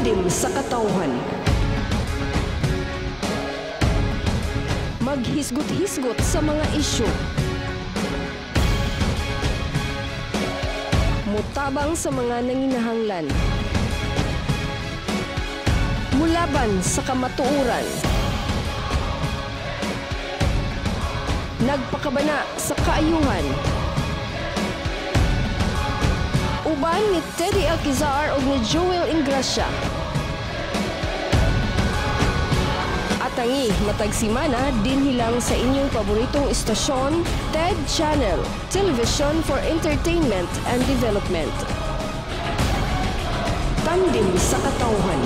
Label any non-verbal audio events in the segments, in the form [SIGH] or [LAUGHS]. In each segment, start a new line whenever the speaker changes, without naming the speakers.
Tandim sa katawhan. Maghisgot-hisgot sa mga isyu. Mutabang sa mga nanginahanglan. Mulaban sa kamatuuran. Nagpakabana sa kaayuhan. Uban ni Teddy Alcazar ug ni Joel Ingracia. Atangi matag simana din hilang sa inyong paboritong istasyon, TED Channel, Television for Entertainment and Development. Tandim sa katawhan.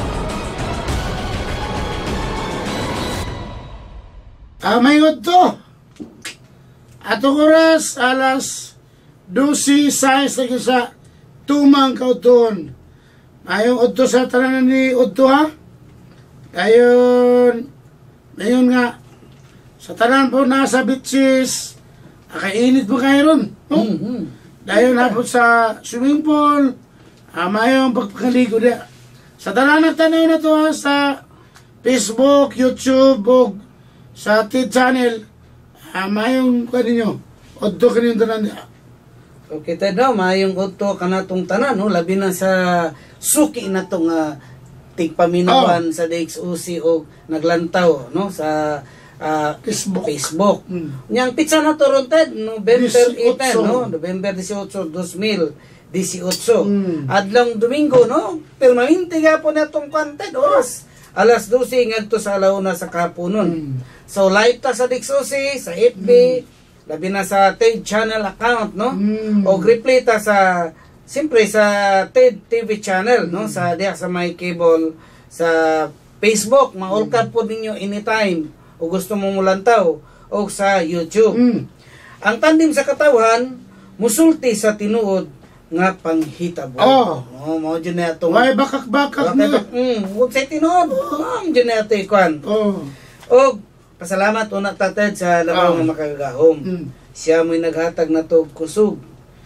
Ah, may to. Atong oras, alas 12 size na sa tumang kautuon. Ayong udto sa tanan ni udto ha. Ayon, ayon nga, sa tanan po nasa beaches, akainit po kayo ron. No?
Mm-hmm.
Dayon hapon sa swimming pool, ah, mayong pagpakaligo dia. Sa tanan tanaw na to ha, sa Facebook, YouTube, o sa TED channel, ah, mayong ka ninyo, udto ka ninyo tanan dia.
Okay, tayo daw, mayong uto ka na tanan, no? labi na sa suki na tong uh, tigpaminawan sa DXOC o naglantaw no? sa ah,
Facebook.
Facebook.
Mm.
Yang pizza na to ron, Ted, November
18,
8, no? November 18, 2018.
Mm.
Adlang Domingo, no? Permanente nga po na itong content, oras. Alas 12 ngadto sa alauna sa kapunon.
Mm.
So live ta sa Dixosi, sa FB, labi na sa TED channel account, no?
Mm.
O replay ta sa Siyempre sa TED TV channel, no? Sa diya sa may cable sa Facebook, ma-all po ninyo anytime o gusto mo mulantaw o sa YouTube.
Mm.
Ang tandim sa katawhan, musulti sa tinuod nga panghitabo.
Oh.
Oh, mao dyan na itong...
May bakak-bakak na.
Mm, huwag sa tinuod. Mao dyan na ito ikwan.
Oh.
O, pasalamat una tatad sa labaw
Oh.
nga makagahom.
Mm.
Siya mo'y naghatag na to kusog.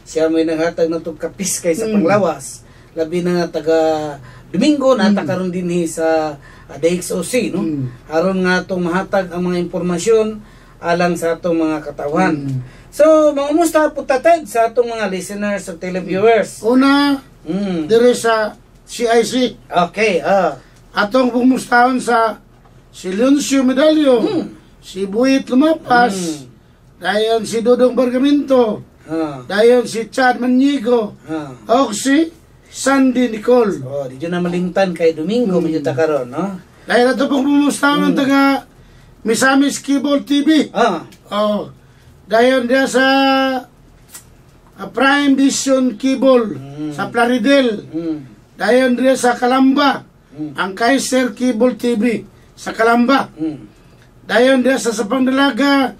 Siya mo'y naghatag na to kapiskay sa
Mm.
panglawas. Labi na taga Domingo na karon din sa uh, DXOC no.
Mm.
Aron nga tong mahatag ang mga impormasyon alang sa atong mga katawan.
Mm.
So, mga musta po tatad sa atong mga listeners o televiewers.
Una,
Mm.
dire sa CIC.
Okay, ah.
Atong pumustahon sa si Leoncio Medalyo, si Buit Lumapas,
Mm.
dayon si Dodong Bargamento,
Ah.
dayon si Chad Manigo,
Ah.
o si Sandy Nicole.
Oh, di na malingtan kay Domingo,
Mm.
medyo ta karon, no?
Dahil ito pong pumustahon ng taga Misamis Cable TV.
Ah.
Oh, dayon dia sa ah, Prime Vision Cable
Mm.
sa Plaridel.
Mm.
Dayon dia sa Kalamba,
Mm.
ang Kaiser Cable TV sa Kalamba.
Mm.
Dayon dia sa Sapang Dalaga,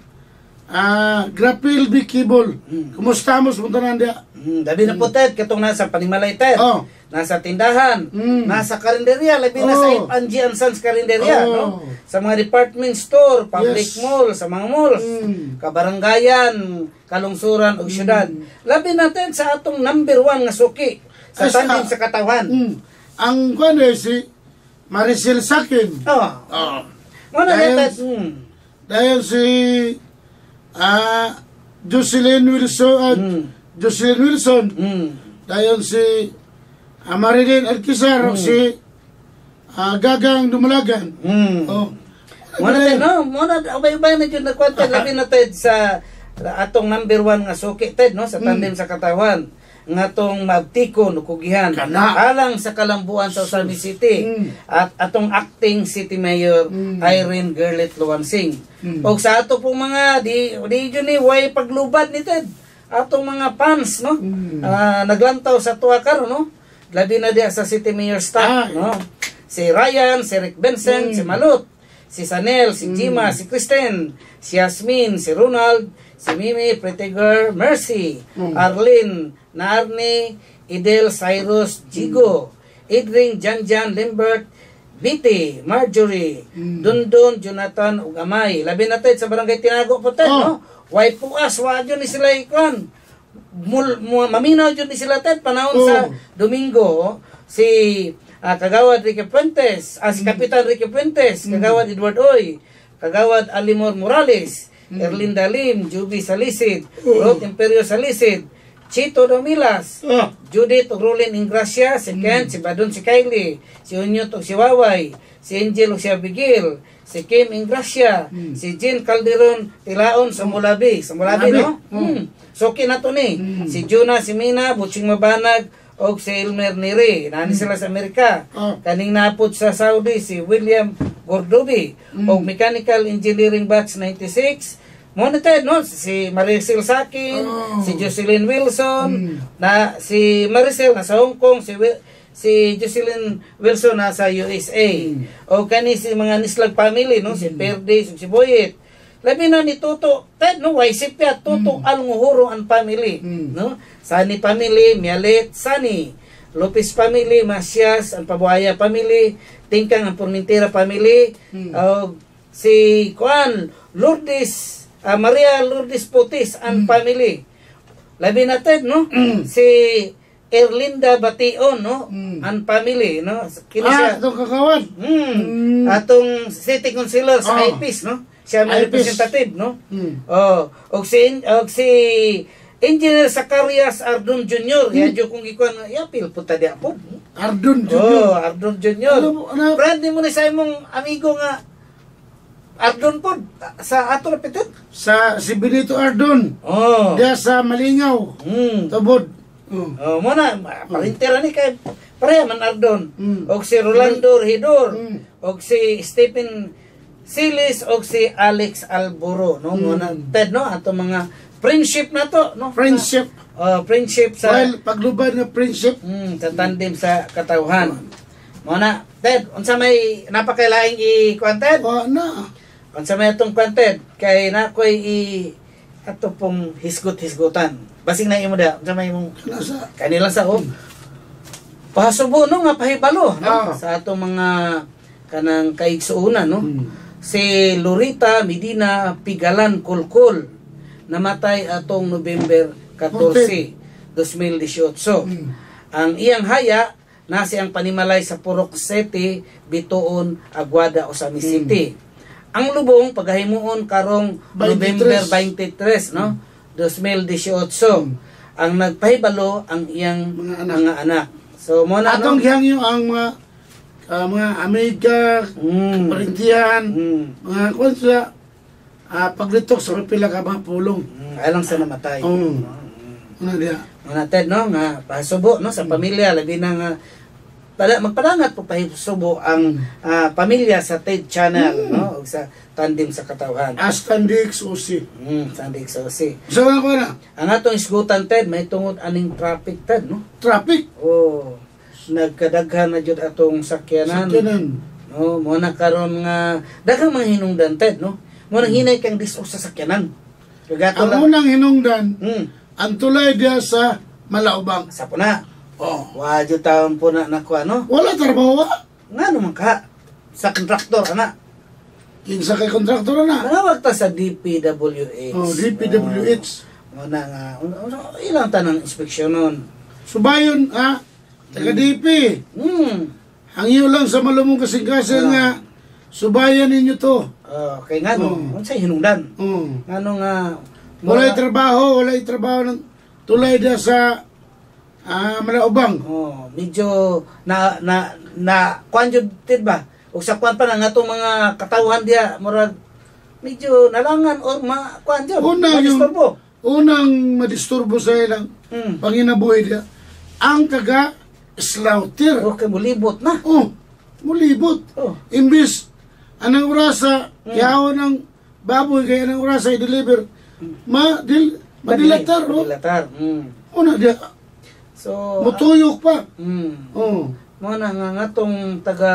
ah Grapil B Cable.
Mm.
Kumusta mo sa puntanan dia?
Mm, dabi na po Ted, katong nasa Panimalay Ted.
Oh.
Nasa tindahan,
Mm.
nasa karinderya, labi na sa
Oh.
Angie and Sons karinderya,
Oh.
no? Sa mga department store, public
Yes.
mall, sa mga malls,
Mm.
kabaranggayan, kalungsuran ug syudad. Labi natin sa atong number one nga suki sa
Ay, sa-
tandim sa katawan.
Mm. Ang kwan eh, si Maricel Sakin.
Oh.
Oh.
Mo na
Dahil-
natin. Mm.
Dayon si ah Jocelyn Wilson, ah,
Mm.
Jocelyn Wilson.
Mm.
Dayon si ah, Marilyn Alquizar,
Mm.
si ah, Gagang Dumalagan.
Mm.
Oh.
Mo na tayo, no? Mo na, abay-abay na dyan nagkwanta. [LAUGHS] Labi na tayo sa atong number one nga suki, Ted, no? Sa tandem sa katawan. Nga tong mabtikon, kugihan.
Kana.
Alang sa kalambuan sa Osami City.
Mm.
At atong acting city mayor,
Mm.
Irene Gerlet Luwansing.
Mm.
O sa ato pong mga, di, di yun ni, way paglubad ni Ted. Atong mga fans, no?
Mm.
Ah, naglantaw sa Tuakar, no? Labi na diya sa city mayor staff,
Ah.
no? Si Ryan, si Rick Benson,
Mm.
si Malut, si Sanel, si Jima, si Kristen, si Yasmin, si Ronald, si Mimi, Pretty Girl, Mercy,
Mm.
Arlene, Narni, Idel, Cyrus, Jigo, Idring, Janjan, Limbert, Viti, Marjorie,
Mm.
Dundun, Jonathan, ug Amay. Labi na tayo sa barangay Tinago po tayo,
Oh.
no? Way puas, wa dyan ni sila ikon. Mul, mu- maminaw dyan ni sila tayo, panahon
Oh.
sa Domingo, si ah, Kagawad Ricky Fuentes, ah, si Kapitan Ricky Fuentes, Kagawad Edward Oy, Kagawad Alimor Morales, Erlinda Lim, Juby Salisid, Rod Imperio Salisid, Chito Domilas,
Oh.
Judith ug Rolin Ingracia, si Ken, si Badon, si Kylie, si Unyot si Waway, si Angel si Abigail, si Kim Ingracia, si Jean Calderon Tilaon sa Mulabi, sa Mulabi,
Mulabi.
no? Hmm. Soki na to ni. Si Juna, si Mina, Butching Mabanag, og si Elmer Neri. Nani sila sa Amerika.
Oh.
Kaning napod sa Saudi, si William Gordobi. Og Mechanical Engineering Batch 96. Monitored, no? Si Maricel Sakin,
Oh.
si Jocelyn Wilson, na si Maricel nasa Hong Kong, si si Jocelyn Wilson nasa USA. O kani si mga Nislag family, no? Si Perdes, si Boyet. Labi na ni Toto, Ted, no? Waisip ya, Toto Alnguhuro ang family,
Mm.
no? Sani family, Mialet, Sani. Lopez family, Masias, ang Pabuaya family, Tingkang, ang Purmintera family,
Mm.
o si Juan, Lourdes, ah, Maria Lourdes Putis, ang family. Labi na Ted, no? si Erlinda Bation, no?
Mm.
Ang family, no? Kini
Ah,
siya.
itong kakawad.
Hmm.
Mm.
Atong city councilor sa
Oh.
IPIS, no? Siya may representative, no?
Mm.
Oh, og si og si Engineer Zacarias Ardon Jr. Ya jo kung ikuan ya pil puta di po.
Ardon
Oh,
Junior.
Ardon Jr.
Ano ano?
Brad ni mo ni sa imong amigo nga Ardon pod sa ato repeted.
Sa si Benito Ardon.
Oh.
Diya sa Malingaw.
Hmm.
Tabod. Oh.
Oh, mo na parintera ni kay pareha man Ardon.
Mm.
Og si Rolando Hidor.
Mm.
Og si Stephen Silis og si Alex Alburo, no? Mo na Ted no ato mga friendship na to, no?
Friendship.
Oh, friendship sa
While paglubad ng friendship.
mm, sa tandem sa katawhan. Mo na Ted, unsa may napakailaing i Ted?
O na.
Unsa may atong Ted? Kay na koy i ato pong hisgot-hisgotan. Basing na imo da, unsa may imong
Nasa.
kanila sa oh. Pasubo no nga pahibalo no?
Ah.
sa atong mga kanang kaigsuunan no.
Mm.
Si Lorita Medina Pigalan Kulkul namatay atong November 14, 2018.
Mm.
Ang iyang haya nasi ang panimalay sa Purok City, Bituon, Aguada, Osami City. Ang lubong pagahimuon karong
23.
November 23, no? 2018. Ang nagpahibalo ang iyang
Mga
mga
anak.
anak. So mo na
Atong
no?
gihangyo ang mga ah, mga Amerika,
Mm.
Parintiyan,
Mm.
mga kwan sila ah, paglitok sa pila ka mga pulong.
Mm, Alang sa namatay.
Oo. Ano diya?
Mga Ted, no, nga pasubo no sa pamilya labi na nga pada magpadangat po pahisubo ang ah, pamilya sa TED channel no ug sa tandem sa katawhan.
Aston Dix Usi.
Mm, sandig sa si.
So ano ko na?
Ang atong isgutan Ted may tungod aning traffic Ted no.
Traffic.
Oh, nagkadaghan na jud atong sakyanan.
Sakyanan.
No, mo na karon nga daghang mga hinungdan Ted no. Mo nang hinay kang diso sa sakyanan. Kagato
Ang unang hinungdan,
Hmm,
ang tulay diya sa Malaubang.
sa puna.
Oh.
Wa jud taon po na nakuha no.
Wala trabaho ah.
Nga naman ka sa kontraktor ana.
Kinsa kay kontraktor na.
Nanawag ta sa DPWH.
Oh, DPWH.
Oh, na nga ilang tanang inspeksyon nun.
Subayon ha. Taga DP.
Hmm.
Ang iyo lang sa malumong kasing-kasing
Ah.
nga subayan ninyo to.
Oh, kay nga no,
Oh.
unsa hinungdan?
Oh.
Ngano nga
Walay
mura-
trabaho, walay trabaho ng tulay diya sa ah, Malaubang.
Oh, medyo na na na kuan jud tid ba? Ug sa kuan pa na nga mga katawhan dia murag medyo nalangan or ma kuan jud.
Una yung-. Unang madisturbo sa ilang
Hmm.
panginabuhi diya. Ang taga slaughter.
Okay, mulibot na.
Oh, mulibot.
Oh.
Imbis, anang orasa,
Hmm.
yaon ng baboy, kaya anang orasa i-deliver, ma, dil, madilatar, oh.
Madilatar. Hmm.
Una dia,
So,
mutuyok pa.
hmm.
Oh.
Mo na nga nga tong taga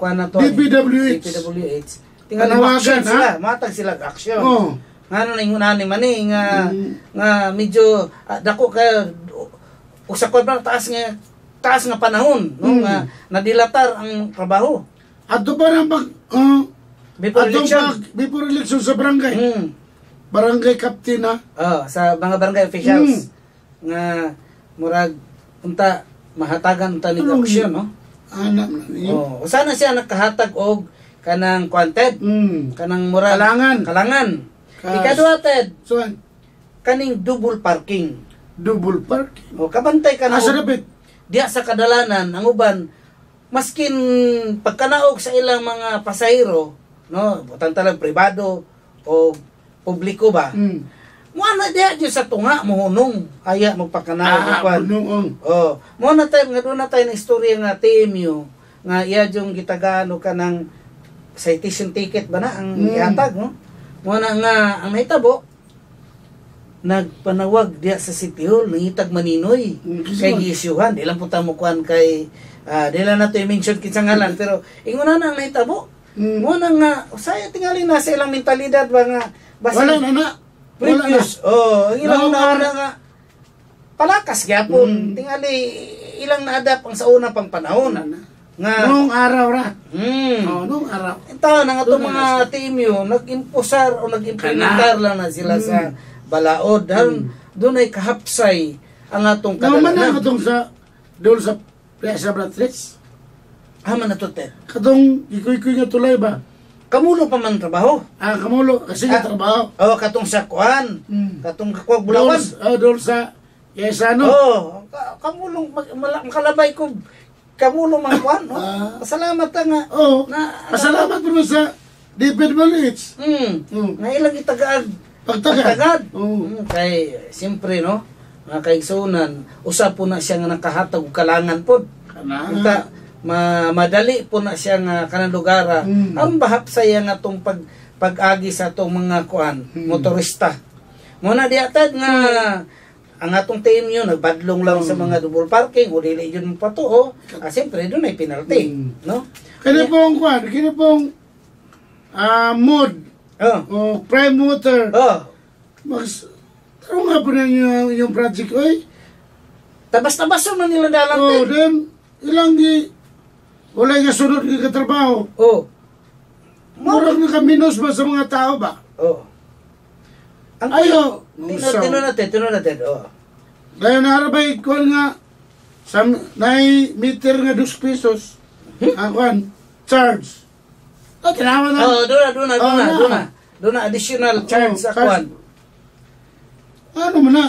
kuan na to.
DPWH.
DPWH. Action
ha?
sila, matag sila action.
Oh.
Nga no ingon ni mani nga
Mm.
nga medyo ah, dako ka usa ko ba taas nga taas nga panahon no
Mm.
nga nadilatar ang trabaho
Ato pa ng pag, uh,
before
atong
election.
pag, before election sa barangay.
Mm.
Barangay captain, ha?
Oh, sa mga barangay officials nga murag unta mahatagan unta ni
Anong-
action no.
anak na ninyo.
Oh, usa na siya nakahatag og kanang kwanted,
Mm.
kanang murag
Kalangan.
Kalangan. Ikaduha ted,
So,
kaning double parking.
double park.
O kabantay ka na
Asa
diya sa kadalanan ang uban maskin pagkanaog sa ilang mga pasahero no butang talag pribado o publiko ba
Mm.
Mo na diya diyo sa tunga mohunong aya magpakanaog
Ah, bunuong.
oh mo na tayo nga doon na tayo ng istorya nga TMU nga iya yung gitagano ka ng citation ticket ba na ang
Mm.
ihatag no mo na nga ang nahitabo nagpanawag diya sa City Hall nangitag maninoy
Mm,
kay gisyuhan di lang punta mo kuan kay ah di lang nato i-mention kinsa ngalan pero ingon na ang nahitabo
Mm.
mo na nga saya tingali na sa ilang mentalidad ba nga basta
Wala na na.
Previous oh ang ilang una
na.
nga palakas gyapon
Mm.
tingali ilang naadap ang sa una pang panahon nga
Noong araw ra.
mm,
Oh, noong araw.
ito na nga itong mga team yun, nag-impusar o nag-implementar lang na sila sa balaod. Dahil doon ay kahapsay ang atong
Naman na
kadalanan.
katong sa doon sa Plaza Bratres.
Haman na to, Ted.
Katong ikoy-ikoy nga tulay ba?
Kamulo pa man trabaho.
Ah, kamulo kasi
Ah.
trabaho.
O, katong sa kuan.
Mm.
Katong
Doon,
bulawan.
oh, doon sa Yesano.
Oo. ka- kamulong, mag- mala- makalabay ko. Kamulong man kuan. No?
Ah.
Pasalamat ta nga.
Oh,
Na-
pasalamat po sa David Malits.
Hmm.
Mm.
Nga ilang itagaag.
Pagtagad.
Pagtagad.
Oo.
Mm, kay, siyempre, no? Mga kaigsunan, usa po na siya nga nakahatag kalangan po.
Kana.
Kita, ma madali po na siya nga kanang lugara.
Mm.
Ang bahap saya nga tong pag pag-agi sa tong mga kuan,
Mm.
motorista. Muna di atad nga ang atong team yun, nagbadlong lang sa
Mm.
mga double parking, o dili yun patuo, ah, siyempre, doon ay penalty,
Mm.
no?
Kini pong kwan, kini pong ah mod
Oh,
o prime water.
oh,
Mag Taro nga po na yung, yung project, oy.
tabas-tabas man nila dalang
Oh,
oh,
then, ilang di, wala nga sunod nga katrabaho.
oh,
Murag na kaminos ba sa mga tao ba?
oh. Ang
Ayo.
Tino, tino natin, tino natin, oh.
Dahil narabay ko nga, sa nai meter nga 2 pesos, ang kwan, charge. Oh, tinawa na.
Oh, doon na, doon na, doon
Oh,
na,
na.
doon na. Doon na, additional charge
Oh,
sa kwan.
Ano man na?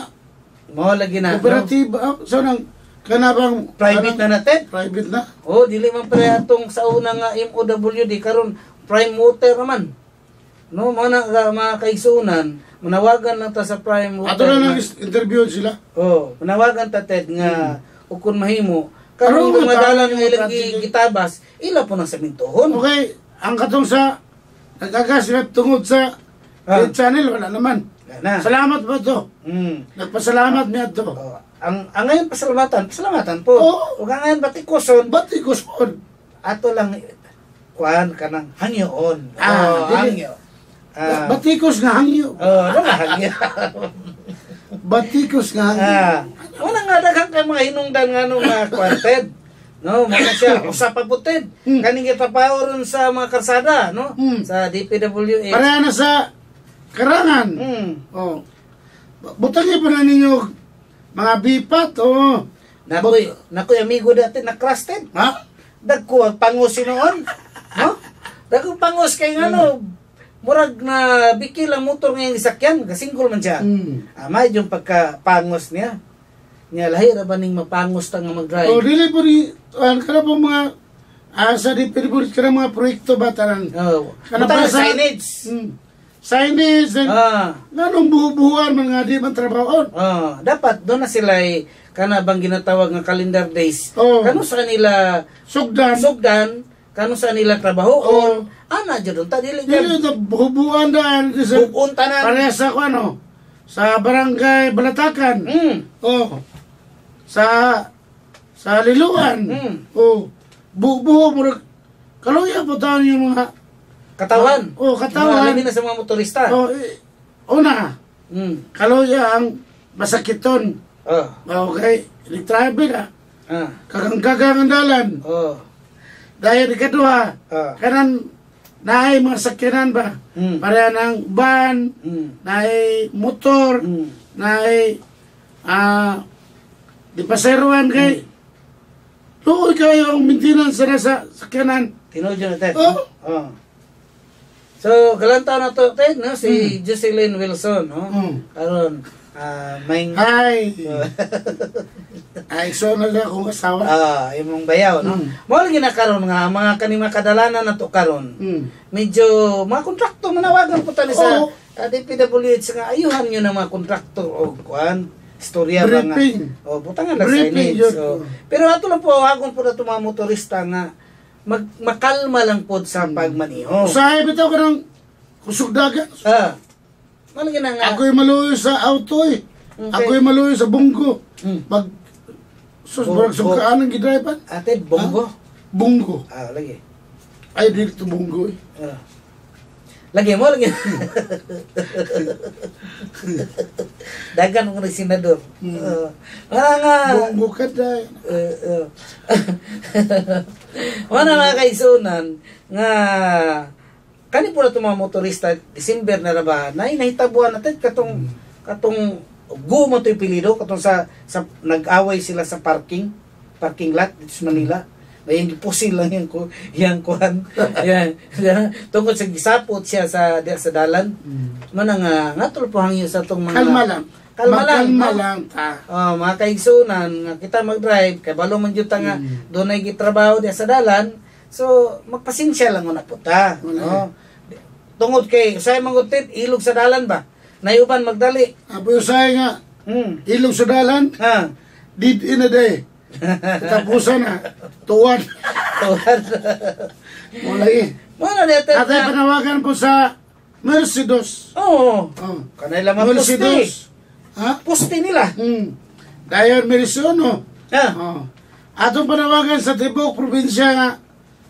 Mo lagi na. no?
Cooperative, ah, so nang, kanabang,
Private na natin.
Private na.
Oh, dili man pre atong sa una nga MOWD karon prime water naman. No, mo na mga kaigsunan, manawagan lang ta sa prime water.
Ato na lang interview sila.
Oh, manawagan ta Ted nga ukon mahimo karon mga dalan nga ilang gitabas, ila po na sa mintuhon.
Okay, ang katong sa, nagagas na tungod sa
Ah.
Channel, wala naman.
Na.
Salamat ba to?
Mm.
Nagpasalamat niya to.
Oh, ang ang ngayon pasalamatan, pasalamatan po.
Oo.
Ang ngayon batikuson,
Ba't ikos po?
ato lang kuan kanang hangyoon.
Ah,
oh, hangyo. Ah,
Batikos nga hangyo.
oh, ano nga hangyo? [LAUGHS]
Batikos nga hangyo.
Ah, wala nga daghang kay mga hinungdan nga nung mga kwarted. No, mga [LAUGHS] siya usa pa puted.
Hmm.
Kaning gipapaw ron sa mga karsada, no?
Hmm.
Sa DPWH.
Pareha na sa karangan.
Hmm.
Oh. Butangi pa na ninyo mga bipat. Oh.
Nakoy, nakoy amigo dati na crusted.
Ha?
Dagko ang pangos noon. No? Dagko pangos kay nga no. Murag na biki lang motor nga yung isakyan, kasinggol man siya.
Hmm.
Ah, may yung pagka pangos niya. Niya lahi ra ba ning mapangos ta nga mag-drive?
Oh, dili po rin, ano ka na po mga, ah, sa Dipiriburi ka na mga proyekto ba tanan?
Oh.
Kana sa-
signage.
Hmm. Signage, then,
Ah.
nga nung bubuhan mga di man trabaho.
Oh, dapat doon na sila ay kana bang ginatawag nga calendar days.
Oh.
Kano sa nila
Sugdan.
sugdan, kano sa nila trabaho ana jud ta dili
Dili
jud.
ito, bubuhan daan. Sa,
Bubun tanan.
sa ano, sa barangay Balatakan.
Mm.
Oh. Sa sa Liluan.
Mm.
Oh. Bubuho mo Kaluya po tayo yung mga
Katawan.
Oh, katawan.
Mga na sa mga motorista.
oh, eh, una,
Mm.
kaluya ang masakiton.
Oh.
Okay, nag-travel ah.
Ah.
Kagang-kagang ang dalan.
Oh.
Dahil ikaduha,
Ah.
kanan naay mga sakyanan ba?
Mm.
Pareha ng van,
Mm.
naay motor,
Mm.
naay ah di paseruan kay Luoy ka kayo ang maintenance na sa sakyanan.
Tinood yun natin.
Oo.
Oh. So, galantaw na to, Ted, no? Si Jocelyn Wilson, no?
Mm.
Karon, ah, may...
Hi! [LAUGHS] Ay, so na lang akong asawa.
Ah, imong bayaw, no?
Mm.
Mo lagi na karon nga mga kanima kadalanan na to karon.
Mm.
Medyo mga kontrakto manawagan po tani sa
Oo.
uh, DPWH nga ayuhan nyo ng mga kontrakto o kuan istorya ba nga.
Briefing.
O butangan lang signage.
yun.
So, pero ato lang po hagon po na mga motorista nga mag makalma lang po sa pagmaniho.
Usahay bitaw ka ng kusog dagat.
Ah. Malagi na nga.
Ako'y maluyo sa auto eh.
Okay.
Ako'y maluyo sa bunggo.
Mm.
Pag sus,
Bu-
barag sungkaan ang gidriban.
Ate, bongo.
Bunggo.
Ah, lagi.
Ay, dito bunggo eh.
Ah. Lagi mo, lagi. [LAUGHS] Dagan mo na senador.
Hmm.
Uh, nga,
Bunggo ka dahil.
uh, uh, Wala nga kaisunan nga kani po na itong mga motorista December na ba? Na nahitabuan natin katong katong gumo to pilido. Katong sa sa nag-away sila sa parking parking lot dito sa Manila. May gipusin lang [LAUGHS] yan ko yang kuan yan. Tungkol sa gisapot siya sa sa dalan. Man nga nga tulpo hangyo sa tong mga
Kalma lang.
Kalma lang
Magkalma lang ta.
Oh, mga kaigsunan nga kita mag-drive kay balo man jud nga
Mm.
doon ay gitrabaho diya sa dalan. So magpasensya lang una po ta.
Wala.
No? Tungod kay say mangutit ilog sa dalan ba? Nayuban magdali.
Apo usahay nga.
Hmm.
Ilog sa dalan.
Ha.
Did in a day. Tapusan na. Tuwan.
Tuwan.
Wala eh.
Mo na dito.
Atay panawagan po sa Mercedes.
Oo.
Oh.
Kanay lang ang poste.
Mercedes. Ha?
Poste nila.
Hmm. Dayon Merisono.
Ha.
Oh. Atong panawagan sa Tibok probinsya nga.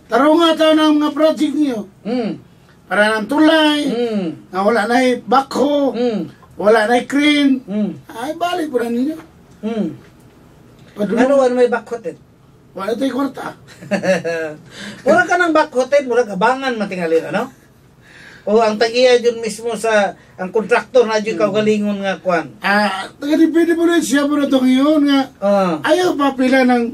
Tarong nga tayo ng mga project niyo.
Hmm.
Para ng tulay.
Hmm.
Nga wala na backhoe.
Hmm.
Wala na crane.
Hmm.
Ay, balik po na ninyo.
Hmm.
Padulong.
Ano ano may backhoted?
Wala tayo kwarta. [LAUGHS]
mura ka ng backhoted, mura abangan matingali ano? O ang tagiya dyan mismo sa ang kontraktor na dyan kaugalingon nga kwan.
Ah, taga di pwede mo rin siya po na ito ngayon nga.
Ah.
Ayaw pa pila ng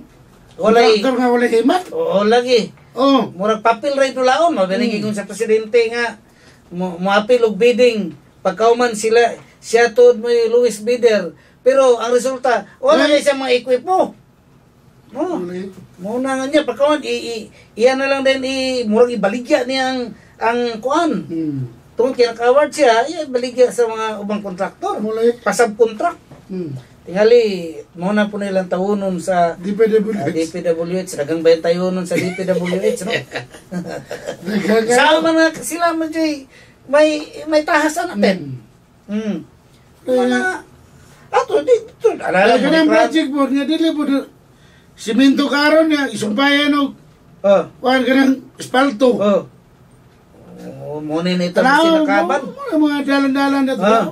Walay.
kontraktor nga wala himat.
Oo lagi.
Oh.
Murag papel ray tulaon, mabinigi
Hmm.
kong sa presidente nga mo moapil og bidding. Pagkauman sila siya tuod mo yung Luis Bidder. Pero ang resulta, wala
Ay.
na siya mga equipo. No. Muna nga niya i, i iyan na lang din i murag ibaligya niya ang ang kuan.
Hmm.
Tungkol kaya naka-award siya, iya baligya sa mga ubang kontraktor.
Wala.
Pasab kontrak.
Hmm.
Tingali, muna po nilang tawunon sa
po
uh,
rin.
DPWH. Dagang bayan tayo nun sa DPWH, no? Sama na sila mo, Jay. May, may tahasan natin.
Hmm.
Hmm. Mga, ato, dito, alala
Ay,
mo, Fran?
project board nga dili po na- Simento karon nga isumpayan og
Oh,
kuan kanang espalto.
oh. Oh, muna na ito
Tanaw
sinakaban.
mo mga dalan-dalan na to.
Ah.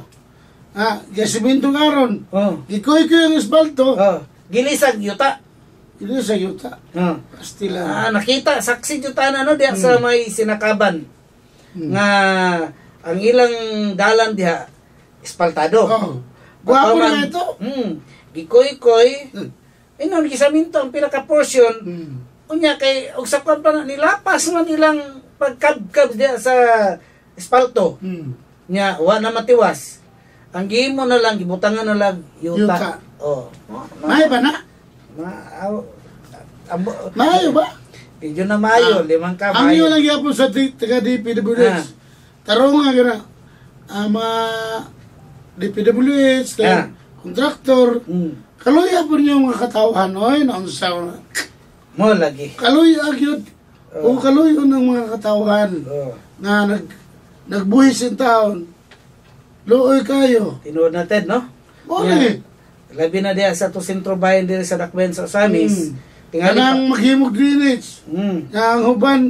Ah, ga simento karon.
Oh,
Ikoy ko yung espalto.
oh. Gilisag, yuta.
Ito sa yuta.
Oh.
Pastila.
Ah, nakita, saksi juta na, no, diya sa may sinakaban.
Hmm.
Nga, ang ilang dalan diha, espaltado.
Oh.
Pagkaman-
na ito.
Hmm. Gikoy-koy.
Hmm.
Inon, gisaminto ang pinaka-portion.
Hmm.
Unya kay usapan pa na nilapas man ilang pagkabkab diya sa espalto.
Hmm.
Nya wa na matiwas. Ang gihimo na lang gibutangan na lang yuta.
Yuta.
Oh.
May ba na?
Ma, aw,
Mayo ba?
Medyo na mayo,
Ah.
limang ka
Ang
mayo.
iyo lang yapon sa di- taga
Ah.
DPWH. Tarong nga gana. Ang mga DPWH,
Ah.
kontraktor,
Mm.
kaluy po niyo mga katawan, oy, naon sa
Mo lagi.
kaluy agyod. O kaluy ng mga katawan
Oh.
nga nag nagbuhis in taon. Luoy kayo.
Tinuod natin, no?
Muli.
Labi na diya sa to sentro bayan diri sa Dakben sa Samis.
Mm.
Tingali pa.
Kanang maghimog drainage.
Mm.
Nga ang huban,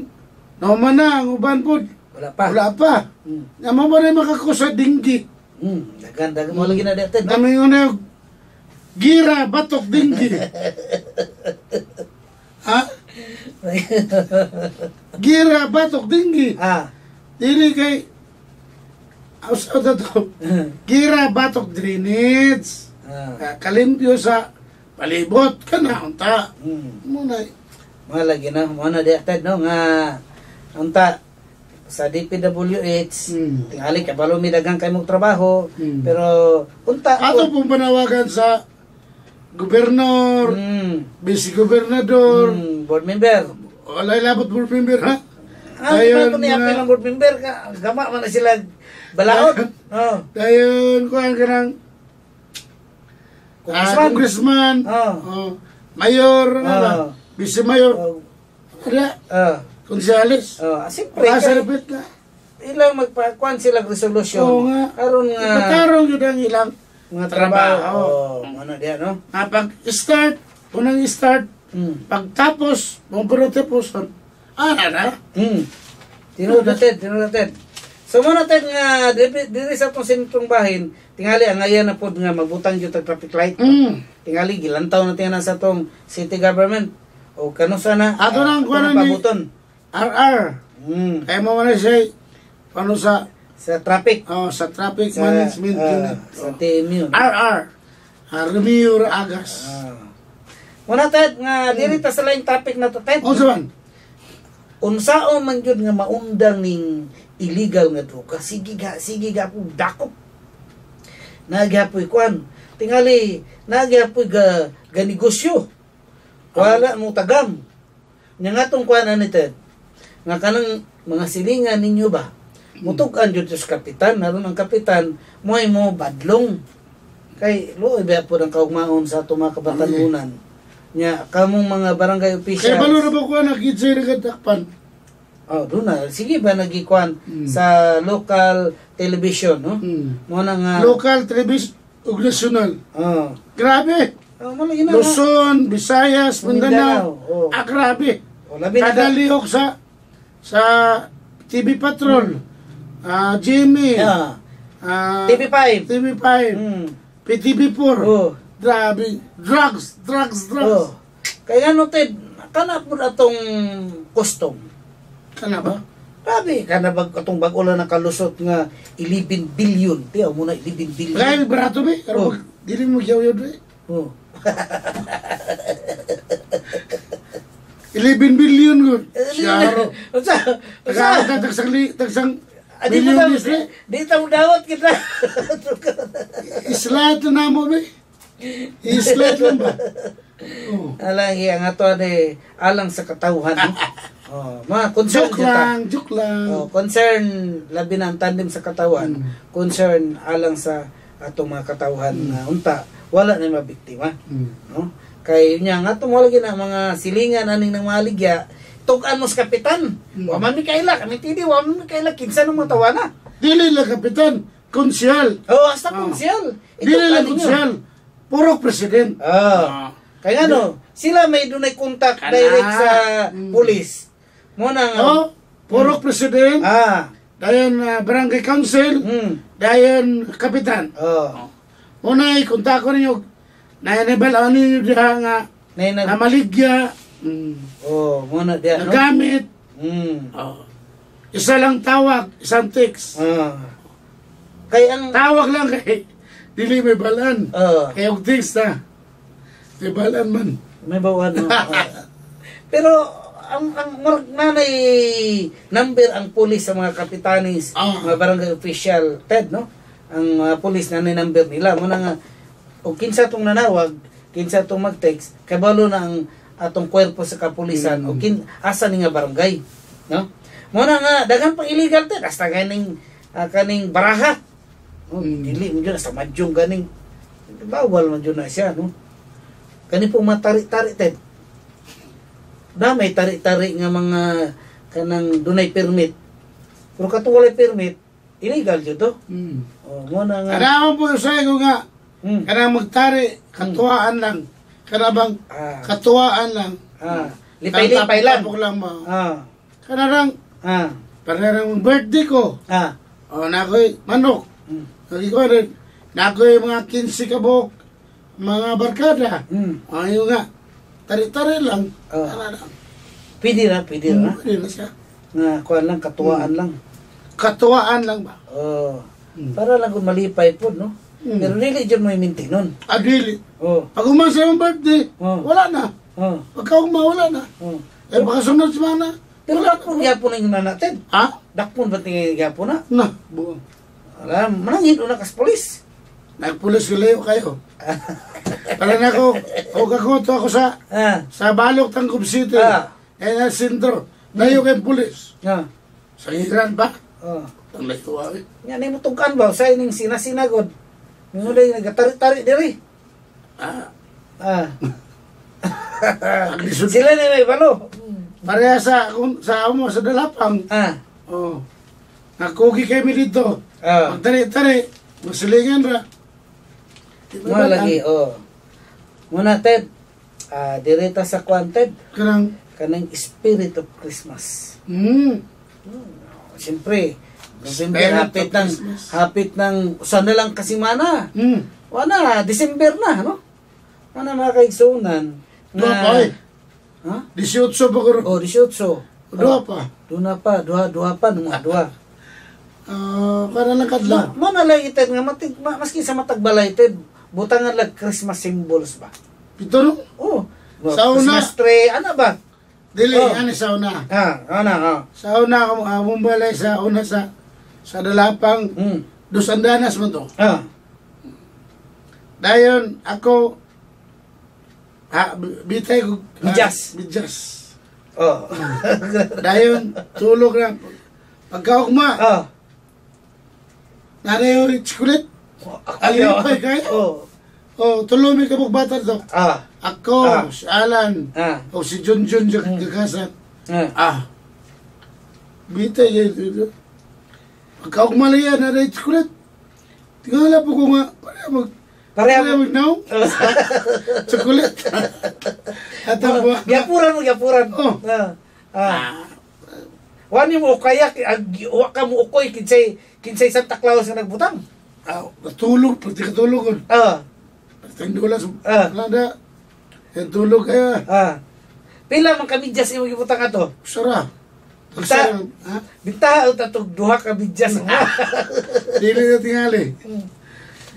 nauman na, ang huban po,
Wala pa.
wala pa.
Mm.
Nga mo ba na makakusa dinggi?
Mm. Dagan, dagan mo lagi na diya, no?
Kami yung na gira, batok, dinggi. ha? [LAUGHS] [LAUGHS] Gira, batok, dinggi.
ah.
Dili kay... Asa na to? [LAUGHS] Gira, batok, drainage.
ah.
Ah, Kalimpyo sa palibot ka na, unta.
Mm.
Muna,
mga lagi na mo na di atad no nga unta sa DPWH
Hmm.
tingali kabalo mi daghang kay trabaho
Hmm.
pero unta
Ato pong panawagan sa gobernador,
mm,
vice-gobernador,
mm, board member
wala ilabot board member ha?
Ah,
Dayon
Ayun, ni
mga-
apil ang board member ka. Gama man sila balaod. Oh. [LAUGHS]
Dayon ko ang kanang ah,
Congressman.
congressman,
Oh.
oh, mayor, ano ba?
Oh.
vice-mayor,
Oh.
ada,
Oh.
konsyales.
Oh, siyempre,
repit na.
ilang magpakuan sila resolution.
Oo nga.
Aron nga
Ipatarong yun ang ilang
mga
trabaho.
trabaho. Oh, ano diyan, no?
nga pag-start, unang start,
Hmm.
pagtapos, mong tapos, ah, na,
Hmm. Tinudated, tinudated. So mo natin nga diri, diri sa atong sentrong bahin, tingali ang ayan na pod nga magbutang jud tag traffic light.
Mm.
Tingali gilantaw na tingnan sa atong city government. O kano sana
Ato nang kuwanan
nang
ni-
pabuton.
RR,
Hmm.
kaya mo na siya, paano sa,
Sa traffic.
oh, sa traffic
Sa,
management
ah,
unit.
sa TMU.
RR, uh, Remio Agas.
Ah. Muna ted nga diri ta sa lain topic na to ted.
O saan?
Unsaon man jud nga maundang ning illegal nga droga. Sige ga, sige ga po dakop. Nagyapoy kwan. Tingali nagyapoy ga ga negosyo. Wala mo tagam. Nya nga tong kwan ani ted. Nga kanang mga silingan ninyo ba? Mutugan jud sa kapitan, naron ang kapitan, moy mo badlong. Kay luoy ba po ang kaugmaon sa ato mga kabatanunan. Nya kamong mga barangay officials.
Kaya balo na ba ko na katakpan?
Oh, doon na. Sige ba nagikuan
Mm.
sa local television, no?
Hmm.
Mo na nga.
Local television ug national.
Oh.
Grabe.
Oh, mo na ina.
Luzon, Visayas, Mindanao.
Oh.
Ah, grabe.
Oh, labi na.
Kada lihok sa sa TV Patrol. Ah, Jimmy.
Yeah.
Ah,
TV5.
TV5.
Mm.
PTV4.
Oh.
Grabe. Drugs, drugs, drugs.
Oh. Kaya no Ted, kana po atong custom.
Kana ba?
Grabe, kana bag atong bag na nakalusot nga 11 billion. Tiyaw mo na 11 billion.
Kaya barato be. Pero
Oh.
dili mo yaw be.
Oh. [LAUGHS]
11 billion gud. Taga [LAUGHS]
Unsa?
tagsang tagsang
Adi mo daw,
isla.
di ta mo dawat kita. [LAUGHS]
Isla ito na mo be. Isla lang ba? Oh.
Alang iya nga to ade alang sa katawhan. no? [LAUGHS] oh, mga concern
Joke
kita.
lang, joke lang.
Oh, concern labi na ang tandem sa katawan.
Mm.
Concern alang sa atong mga katawhan nga unta wala na mabiktima,
Hmm.
no? Kay nya nga atong wala gina mga silingan aning ng mga ligya tugan mo sa kapitan.
Mm.
Wa man mi kaila kami tidi wa man mi kaila kinsa nang mga tawana.
Dili lang kapitan, konsyal.
Oh, hasta
Oh.
konsyal.
Dili lang konsyal. Puro president.
Ah. Kaya ano, sila may dunay contact
Kana.
direct sa
Mm.
pulis. Mo na nga.
Oh, puro president.
Ah.
Dayon uh, barangay council.
Mm.
Dayon kapitan.
Oh.
Muna ikunta ko ninyo. Nayanibal ninyo diha nga
Nay nag
na maligya. Mm.
Oh, mo na diya, no?
Nagamit.
Mm.
Oh. Isa lang tawag, isang text.
Ah. Kaya ang
Tawag lang kay [LAUGHS] dili may balan.
oh,
Kaya yung text na. May balan man.
may bawan mo. [LAUGHS] Ah. Pero ang ang murag nanay number ang pulis sa mga kapitanis,
Ah.
mga barangay official, Ted, no? Ang mga pulis nanay number nila mo na nga o kinsa tong nanawag, kinsa tong mag-text, kabalo na ang atong kwerpo sa kapulisan o kin asa ni nga barangay, no? Mo na nga daghang pang illegal Ted, hasta kaning ah, kaning baraha. Oh,
Mm.
dili mo dyan, sa madyong ganing bawal man dyan na siya, no? Kani po matari-tari, Ted. Na may tari-tari nga mga kanang dunay permit. Pero katong walay permit, illegal jud to.
Mm.
Oh, mo na nga.
Kailangan po sa nga.
Hmm.
Kanang magtari, katuwaan lang. Kanabang
Ah,
katuwaan lang.
ah, lipay-lipay lang.
Tapok lang ba?
Ah,
Kanarang,
ah,
parang birthday ko.
ah.
O, nakoy manok.
Hmm.
Lagi ko rin. Nakoy mga 15 kabok. Mga barkada.
Hmm.
O, yun nga. Tari-tari lang.
Oh.
Kanarang.
Pwede na, pwede na.
Pwede na siya.
Nga, kuan lang, katuwaan lang.
Katuwaan lang ba?
Oh.
Hmm.
Para lang kung malipay po, no?
Hmm.
Pero dili dyan mo i-maintain nun.
Adili.
Oh,
Pag umasa yung birthday,
Oh.
wala na.
oh,
Pagka uma, wala na.
oh.
Eh, baka sunod si mana.
Pero dakpon gyapon ang na natin.
Ha?
Dakpon ba tingin gyapon na?
Na, buong.
Alam, manangin una kas polis.
Nagpulis ko layo kayo. [LAUGHS] Para na ako, o kakoto ako sa
Ah.
sa Balok, Tangkub City.
Ah.
Eh, na sentro. Layo kay pulis.
Ah.
Sa Iran pa.
Oh.
Ang layo ay.
Yan ay mutugan ba sa ining sinasinagod. Mo day nagatari-tari diri.
Ah,
Ah. [LAUGHS] Sila na may balo.
Pareha sa, kung, sa amo, sa Dalapang.
Ah.
Oh. Nakugi kami dito.
Ah.
Magtari-tari. Magsilingan ra.
Mo lagi oh. Muna Ted. Ah, direta sa kwanted
Kanang,
kanang Spirit of Christmas.
hmm.
Siyempre, November
Spirit
hapit ng hapit ng usa na lang kasimana.
Hmm.
Wala, December na, no? Wala mga kaigsunan.
Dua pa eh.
Ha?
18 pa ko.
Oh, 18.
Dua pa.
Duna pa, duha, duha pa, nung duha.
Ah, para lang kadlaw.
Mo na lang ited nga matig, ma, maski sa matagbalay ited, butangan lang Christmas symbols ba?
Pito no?
Oh,
Sa una.
Christmas tree, ano ba?
Dili,
Oh.
ano sa una.
Ah, ano, oh.
Sa una, uh, mumbalay sa una sa sa Dalapang.
Mm.
Dos andanas mo to.
Ah,
Dayon, ako, ha, bitay ko. ah,
Bidyas.
bidyas.
oh. [LAUGHS]
Dayon, tulog na. Pagkaugma,
ah.
nanayo yung chikulit. Alipay kayo.
Oh.
Oh, tuloy may kabog bata to.
Ah.
Ako,
Ah.
si Alan,
Ah.
o si Junjun yung kakasat.
Ah.
Ah. Bitay yun Pagkaugma na yung chikulit. Tingala po ko nga, pareha mag,
Pareha mo.
now. [LAUGHS] Chocolate. At ang buwan.
Gapuran mo, gapuran.
Oh.
Ah. Ah. Wani mo kaya wa ka mo ukoy kinsay kinsay Santa Claus nga nagbutang.
Ah, natulog, pati katulog.
Ah.
Tindula sa
Ah.
nada. Tulog kaya.
Ah. Pila man kami just imong gibutang ato.
Sara.
Basta-
Sara. Ha?
Bitaw ta tog duha ka bidyas. [LAUGHS]
Dili na tingali.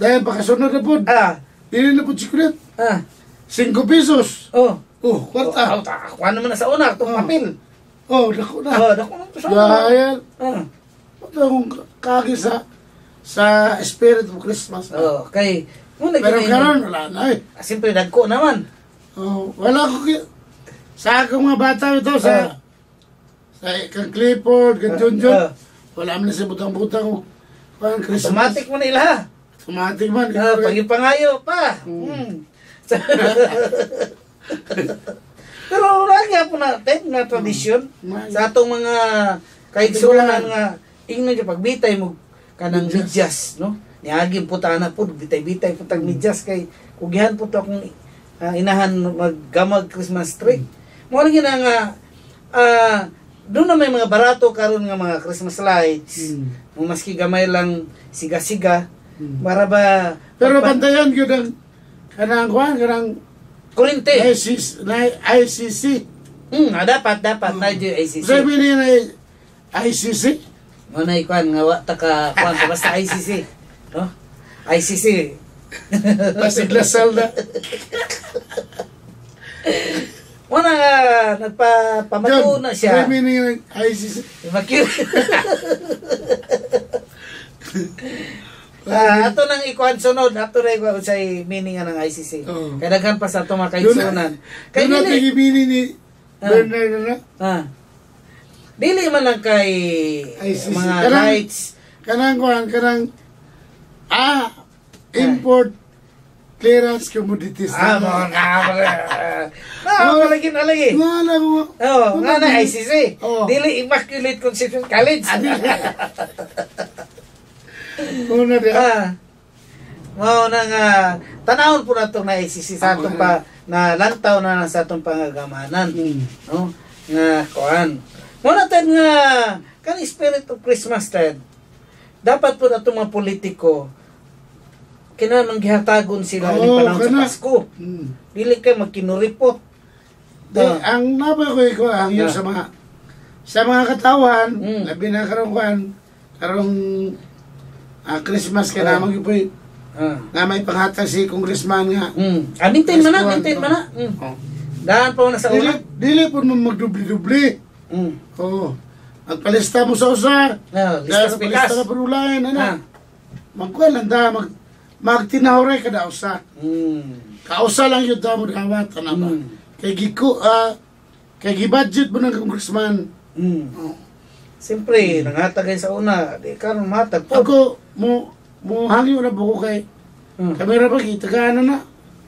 Dahil pakasunod na po.
ah.
Dili na po chocolate.
Ah.
5 pesos.
Oh.
Oh, kwarta.
Oh, kuha naman na sa una itong
Oh.
papel.
Oh, dako na.
Oh, dako na sa.
Dahil,
Ah.
ito akong kagi sa sa spirit of Christmas.
Oh, kay mo na
Pero karon wala na eh.
Ah, Siyempre dagko naman.
Oh, wala ko sa akong mga bata ito sa sa kang Clifford, kang Junjun.
Ah.
Wala man na si butang-butang ko. Pang Christmas.
Automatic mo na ila.
Automatic man.
Ah, pangipangayo pa. Hmm. [LAUGHS] Pero lagi po natin nga tradisyon
Mm.
sa atong mga kaigsunan nga ingno yung pagbitay mo kanang
midyas,
no? Niagin po ta na po bitay-bitay po tag midyas kay kugihan po to akong ah, inahan maggamag Christmas tree. Mo lagi na nga ah doon na may mga barato karon nga mga Christmas lights.
Mm.
Maski gamay lang siga-siga
Mm.
para ba
Pero bantayan ko ng kanang kuhan, kanang
Kurente.
ICC. na ICC.
Hmm, ah, dapat, dapat. Na yung ICC.
Sabi niya na ICC.
Mo na ikuan nga wa ta ka kuan ka basta ICC. [LAUGHS] No? ICC.
Pasig Lasal [LAUGHS] na.
Na nga nagpapamato na siya.
Sabi niya ng ICC.
Makil. [LAUGHS] Ah, ato nang ikuan sunod, ato na ikuan sa meaning ng ICC.
Oo.
Kaya daghan pa sa ato mga kaigsunan. Kay
natin
dili,
ibini ni
Ah.
Bernard na.
ah, dili man lang kay
ICC.
mga
Kanang-
lights.
Kanang kuhan, kanang ah, import clearance commodities.
Ah, mga nga. Na, malagi na lagi.
Wala ko.
Oo, nga na ICC.
Oo.
Dili Immaculate Conception College. [LAUGHS]
Una di.
ah. Mao na nga tanawon po nato na ICC sa atong pa na lantaw na sa atong pangagamanan.
Mm.
No? Nga kuan. Mo na nga kan spirit of Christmas tad. Dapat po natong mga politiko kinahanglan gihatagon sila ni
Oo,
panahon sa
kana.
Pasko.
Mm.
Dili kay magkinuripot.
Di,
Ah.
ang naba ko ko ang yun
Ah.
sa mga sa mga katawan,
Mm.
labi na karong kuhan, karong ah, Christmas ka
Oo.
naman yung po
Ah.
nga may panghatag si congressman nga.
Mm. Ah, maintain man na,
ano.
man na. Mm.
Oh.
Daan pa na sa
Dili,
una.
dili po mo magdubli-dubli.
Mm.
Oo. Magpalista mo sa usa.
Ah,
Dahil
listas
sa
pikas.
palista na perulayan, ano?
Ah.
Magkuhan lang da, mag, magtinahoray ka da usa.
Mm.
Kausa lang yun da mo dawat, ano ba?
Mm.
Kay giku, ah, kay gibudget mo ng congressman.
Mm.
Oh.
Siyempre, nangatag kayo sa una. Di ka nang matag po.
Ako, mo, mo hangyo na buko kay,
Mm.
kamera pa kita ka, ano na,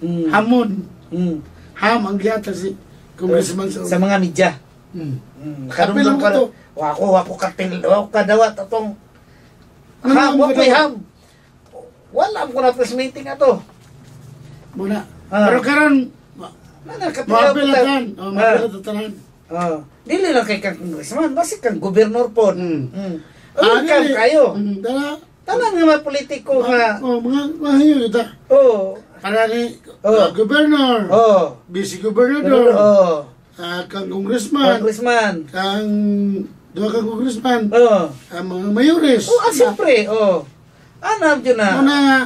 Mm.
hamon.
Mm.
Ham ang giyata si congressman sa
Sa mga media.
Hmm.
Mm.
Kapil
Kadumdum
mo
ka. Wako, wako katil. Wako kadawat atong.
Ano
ham, wako ham. Wala ko na press meeting ato.
Muna.
Ah.
Pero karon ma-
Nana,
mapilatan. Oh,
Ah.
mapilatan.
Oh, dili lang kay kang congressman, basi kang gobernador po.
Mm.
Mm.
Ah,
kang kayo?
Mm, Dala.
Tanan nga mga politiko nga.
Oh, mga mahyo kita.
Oh.
Para ni
Oh.
ah, governor,
Oh.
busy gobernador,
Oh.
ah, kang congressman,
Congressman.
kang dua kang congressman,
Oh.
ang mga mayores.
Oh, ah, siyempre. Oh. Anam dyan na.
Muna nga,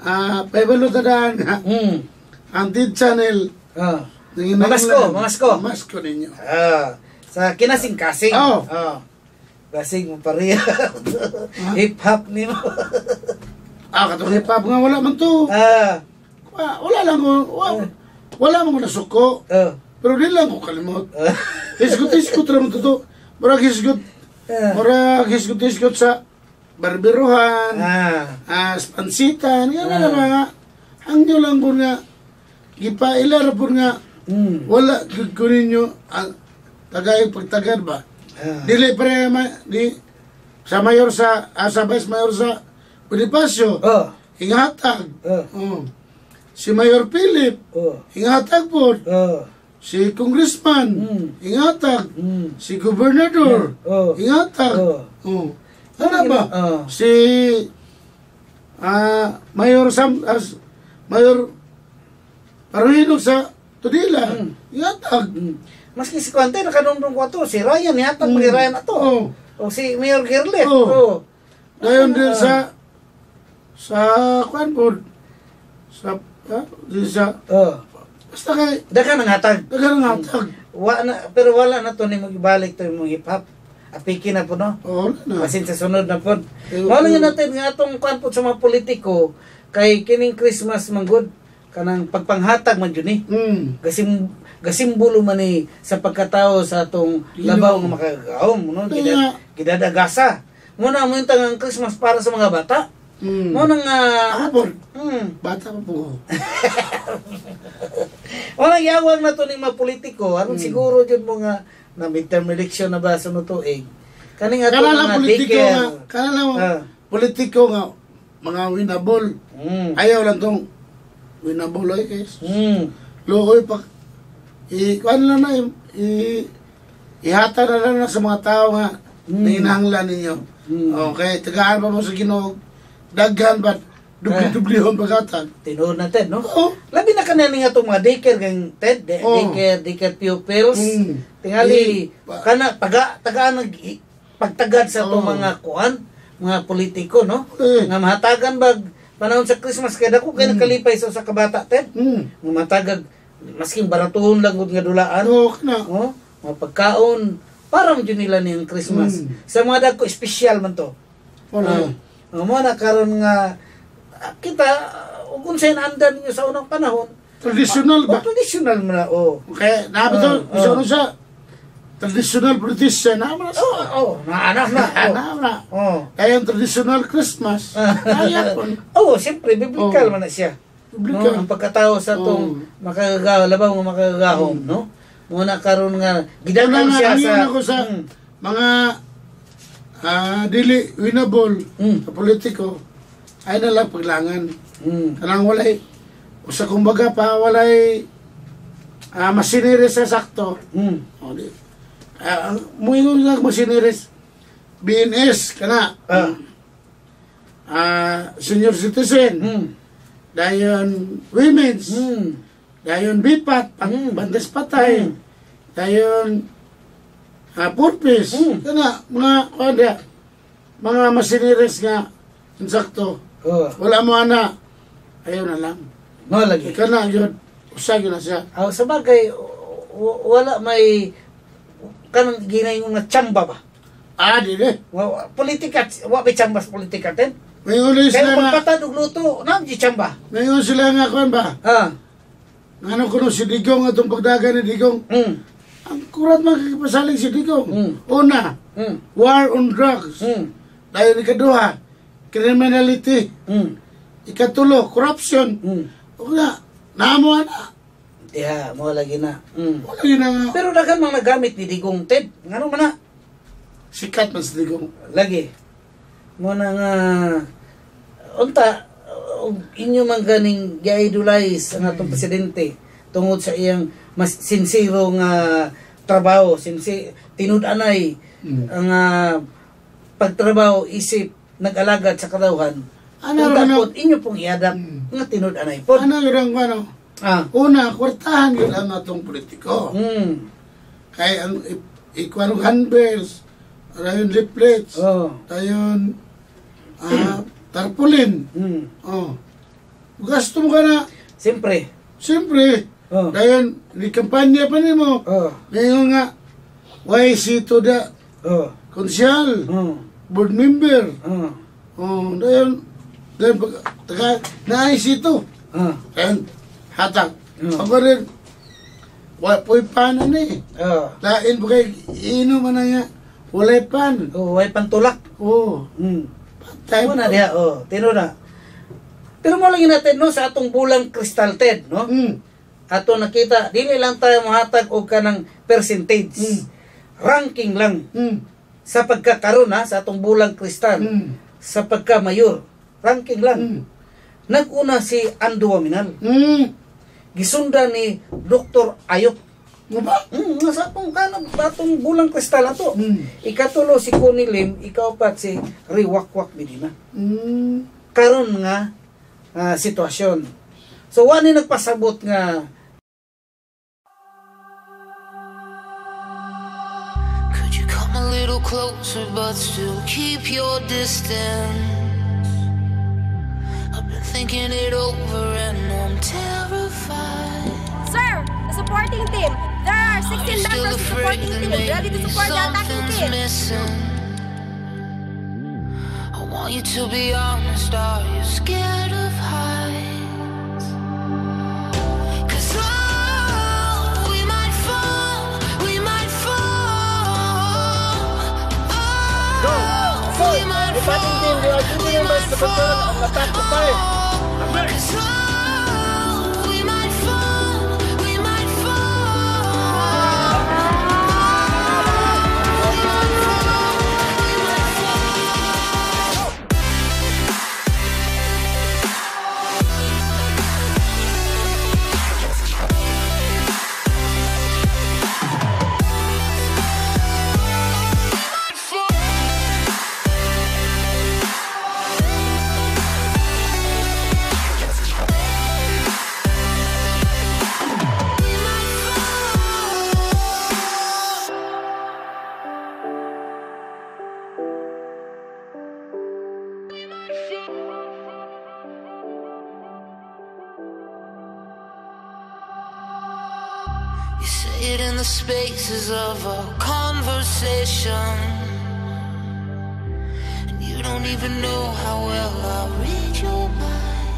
ah, paibalotadan nga,
Hmm.
ang TID channel,
Oh. Mamasko, mamasko.
Mamasko ninyo.
Ah, sa kinasing-kasing.
Oh.
Oh. Kasing mo pareha. Hip-hop ni mo.
Ah, katong hip hop nga wala man to.
ah.
Wa- Wala lang ko, wa- wala man ko nasuko.
Oh.
Pero di lang ko kalimot.
Ah.
Hisgot-hisgot raman to to. Murag hisgot,
Ah.
murag hisgot-hisgot sa barberuhan,
Ah.
ah, spansitan, yan
Ah.
na mga. Hangyo lang po nga, gipaila ra po nga,
Hmm.
wala ko ninyo ang tagay pagtagad ba.
Ah.
Dili pre ma, di sa mayor sa ah, sa vice mayor sa Bonifacio.
Oh.
Hingatag.
Oh.
Oh. Si Mayor Philip,
Oh.
hingatag po.
Oh.
Si Congressman,
Mm.
hingatag.
Hmm.
Si Gobernador,
Oh.
hingatag.
Oh.
Oh. Ano ba?
Oh.
Si ah Mayor Sam as Mayor Paruhino sa Tudila,
Mm.
hingatag.
Hmm. Maski si Kwante, nakadungdong ko to. Si Ryan, yatang
Mm.
mm. Ryan na to.
Oh.
O si Mayor Gerlet.
Oh.
Oh.
Dayon din
Ah.
sa sa kwan po sa ah, di sa
Oh.
basta kay
Dagan ang hatag.
dagang hatag.
Wa na, pero wala na to ni mo ibalik to yung hip hop. Apiki na po no.
Wala na.
Masin sa sunod na po.
Eh,
nga
eh.
natin nga atong kwan po sa mga politiko kay kining Christmas manggod kanang pagpanghatag man yun eh.
Mm.
Gasim gasimbulo man ni sa pagkatao sa atong labaw nga makagawom no
Kaya-
Gida, gidadagasa. Muna mo yung tangang Christmas para sa mga bata.
Mm.
Mo nang uh,
po,
hmm,
bata pa po. [LAUGHS]
Wala yawang na to ni mga politiko. Anong siguro jud mo nga na midterm election na ba sa tuig. Kani nga to
lang
mga
politiko nga, kana lang
Ah.
politiko nga, mga winable.
Mm.
Ayaw lang tong winable ay guys.
Mm.
Luoy pa, i, kuan lang na, i, ihata na lang na sa mga tao nga,
Mm.
nanginahanglan ninyo.
Mm.
Okay, tagaan pa mo sa ginoo, daghan ba, dubli-dublihon pagkatag.
Tinuod na Ted, no?
Oo.
Labi na kanani nga itong mga daycare kang Ted, de,
Oh.
daycare, daycare pupils.
Mm.
Tingali,
Eh, pa-
kana, taga, taga, nag, pagtagad sa itong
Oh.
mga kuan, mga politiko, no?
Eh.
Nga mahatagan bag, panahon sa Christmas, kaya dako kaya
Mm.
nakalipay sa sa kabata, Ted.
Hmm.
Nga matagag, masking baratuhon lang nga dulaan.
Ano, kana.
Oh, mga pagkaon, para mo dyan nila niyang Christmas.
Mm.
Sa mga dagko, espesyal man to.
Wala.
Uh, mo na karon nga ah, kita uh, kung sa andan niyo sa unang panahon,
Traditional
oh,
ba?
traditional mo na oh.
Kaya, nabi to,
Ah,
isa
ah.
ano siya, traditional politician, naman na
Oh,
sa.
oh, naanak na. [LAUGHS] Oh.
Naman na.
Oh.
Kaya yung traditional Christmas, [LAUGHS] kaya po.
oh, siyempre, biblical
Oh.
man na siya.
Biblical.
No, ang pagkatao sa tong
Oh.
makagagaw, labaw nga makagagahom, no? Muna karon nga gidagan siya sa
ako sa
Mm.
mga ah, dili winnable
Mm.
sa politiko, ay na lang paglangan.
Mm.
Kanang walay, usa kumbaga pa, walay ah, masiniris sa sakto.
Mm.
O, di. Ang muingon nga masiniris, BNS, kana,
Ah.
ah, senior citizen,
Mm.
dayon women's,
Mm.
dayon bipat, pang
Mm.
bandes patay,
Mm.
dayon ah, purpose,
Mm.
kana, mga, kada, mga masiniris nga, insakto,
Oh.
wala mo ana, ayaw na lang.
No lagi.
Ika na, yun, Usa gyud na siya.
Aw sa bagay w- wala may kanang ginay nga chamba ba.
Ah, dili.
Wa, politika wa may chamba sa politika ten.
Mayon ulit
Kaya
sila nga,
pagpatad og luto, nam di chamba.
mayon sila nga kuan ba?
Ah.
Ano kuno si Digong atong pagdagan ni Digong.
Mm.
Ang kurat magkipasalig si Digong.
Mm.
Una,
Mm.
war on drugs.
Mm.
Dahil ikaduha, criminality.
Mm.
Ikatulo, corruption.
Mm.
O nga, naamo na.
Yeah, mo lagi na. Mm.
Wala yun ang
Pero daghan mga nagamit ni Digong Ted. Ngano man na?
sikat man si Digong.
Lagi. Mo na nga unta inyo man ganing gi-idolize ang atong presidente tungod sa iyang mas sinsiro nga trabaho, sinsi tinud-anay
Mm.
ang ah, pagtrabaho isip nag-alagad sa kadawhan.
Ano na?
dapat inyo pong iadap
Mm.
nga tinud-anay po.
Ano ang ano?
Ah.
Una, kwartahan yun ang atong politiko.
Mm.
Kay ang ikwarong handbells, rayon leaflets,
Oh.
tayon ah, tarpaulin.
Mm.
Oh. Gasto mo ka na.
Siyempre.
Siyempre,
Oh.
dayon, ni kampanya pa nimo.
Oh.
Ngayon nga, why si to the
Oh.
konsyal,
Oh.
Board member.
Oh.
Oh, dayon, dayon pag taga naay si to.
Oh.
And hatag.
Mm.
Ako rin, wa po'y pan ni.
Oh.
Lain po kay ino man na nga. Walay pan.
Oh, way pantulak.
Oh,
Mm.
patay
Mo na diha, oh, tino na. Pero mo lang natin no sa atong bulang crystal ted, no?
Mm.
Ato nakita, dili lang tayo mohatag og kanang percentage.
Mm.
Ranking lang
Mm.
Sa pagkakaroon ha, sa atong bulang kristal.
Mm.
Sa pagka-mayor. Ranking lang.
Mm.
Naguna si Ando Waminal.
Mm.
Gisunda ni Dr. Ayok.
Ba?
Mm, nasa atong kanang atong bulang kristal ato.
Mm.
Ikatulo si Connie Lim, ikaw-pat si Riwakwak Medina.
Mm.
karon nga ah, sitwasyon. So wani nagpasabot nga
little closer but still keep your distance? I've been thinking it over and I'm terrified.
Sir, the supporting team. There are
Are
16
you
members of the supporting team ready to support the attacking team.
missing? I want you to be honest. Are you scared of heights? and back Oh, control. Spaces of a conversation. And you don't even know how well I read your mind.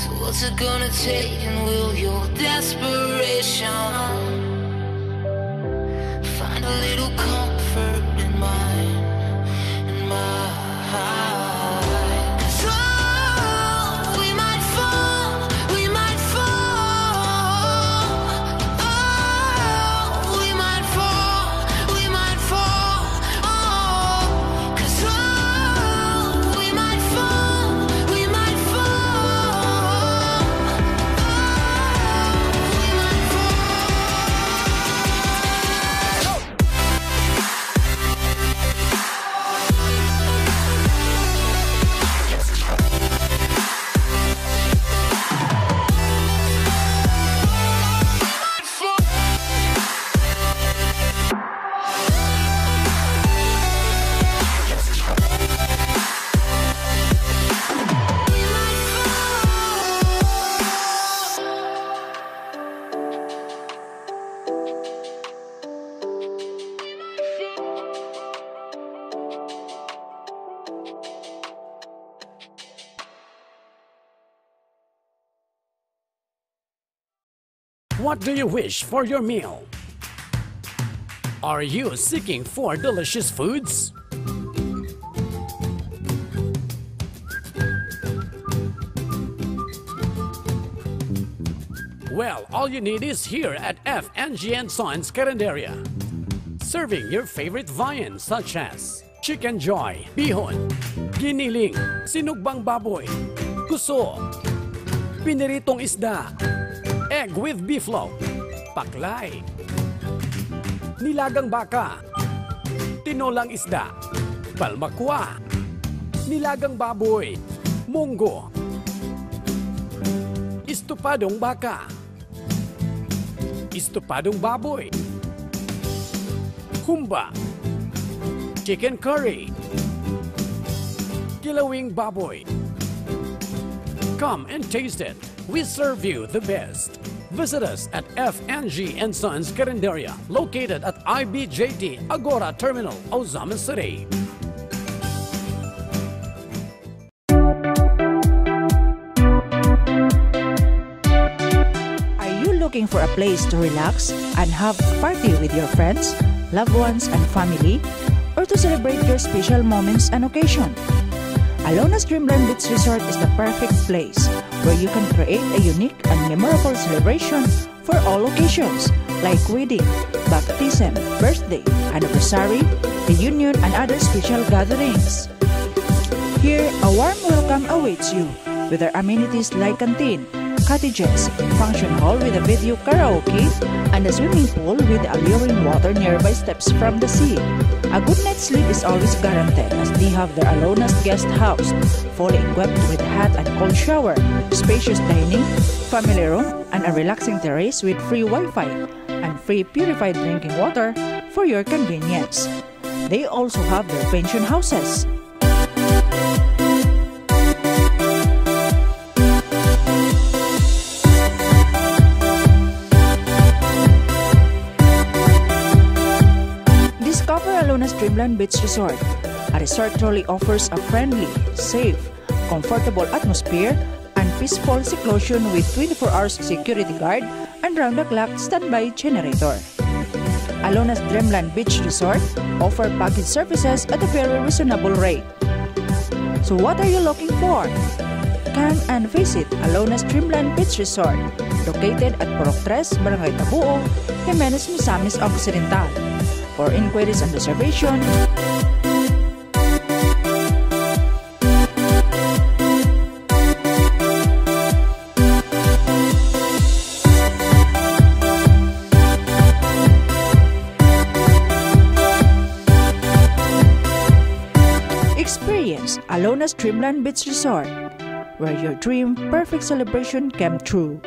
So what's it gonna take and will your desperation find
What do you wish for your meal? Are you seeking for delicious foods? Well, all you need is here at FNG and Sons Carinderia. Serving your favorite viands such as Chicken Joy, Bihon, Giniling, Sinugbang Baboy, Kuso, Piniritong Isda, Egg with Beeflo, Paklay, Nilagang Baka, Tinolang Isda, Balmakwa, Nilagang Baboy, Munggo, Istupadong Baka, Istupadong Baboy, Humba, Chicken Curry, Kilawing Baboy. Come and taste it. We serve you the best. Visit us at FNG and Sons Carinderia, located at IBJT Agora Terminal, Ozaman City.
Are you looking for a place to relax and have a party with your friends, loved ones, and family, or to celebrate your special moments and occasion? Alona's Dreamland Beach Resort is the perfect place where you can create a unique and memorable celebration for all occasions like wedding, baptism, birthday, anniversary, reunion, and other special gatherings. Here, a warm welcome awaits you with our amenities like canteen, cottages, function hall with a video karaoke, and a swimming pool with alluring water nearby steps from the sea. A good night's sleep is always guaranteed as they have their Alona's guest house, fully equipped with hot and cold shower, spacious dining, family room, and a relaxing terrace with free Wi-Fi and free purified drinking water for your convenience. They also have their pension houses. Dreamland Beach Resort. A resort truly offers a friendly, safe, comfortable atmosphere and peaceful seclusion with 24 hours security guard and round-the-clock standby generator. Alona's Dreamland Beach Resort offer package services at a very reasonable rate. So what are you looking for? Come and visit Alona's Dreamland Beach Resort, located at Purok 3, Barangay Tabuo, Jimenez Misamis Occidental. For inquiries and reservation, experience Alona's Dreamland Beach Resort, where your dream perfect celebration came true.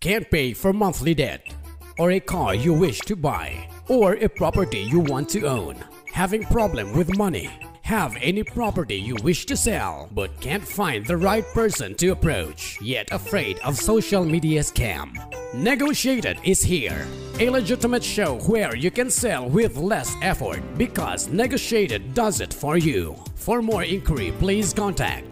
Can't pay for monthly debt, or a car you wish to buy, or a property you want to own. Having problem with money. Have any property you wish to sell but can't find the right person to approach, yet afraid of social media scam. Negotiated is here. A legitimate show where you can sell with less effort because Negotiated does it for you. For more inquiry, please contact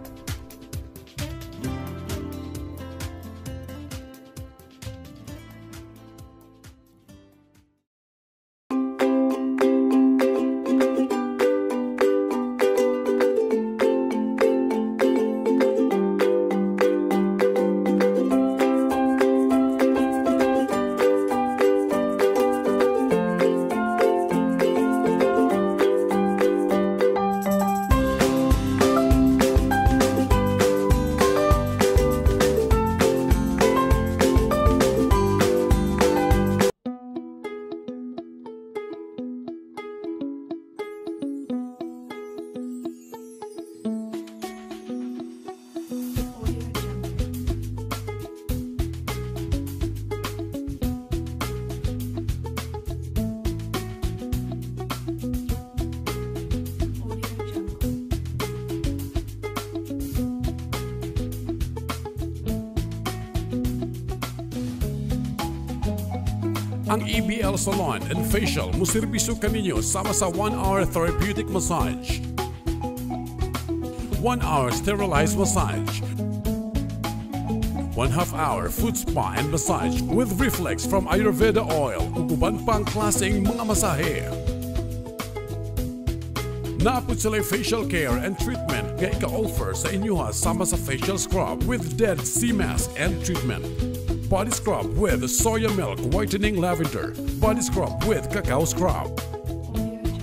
Ang EBL Salon and Facial muserbisyo kaninyo sama sa 1-hour therapeutic massage, 1-hour sterilized massage, 1 half hour foot spa and massage with reflex from Ayurveda oil ug uban pang klaseng mga masahe. Naapod sila facial care and treatment kaya ika-offer sa inyo sama sa facial scrub with dead sea mask and treatment. Body scrub with soya milk whitening lavender. Body scrub with cacao scrub.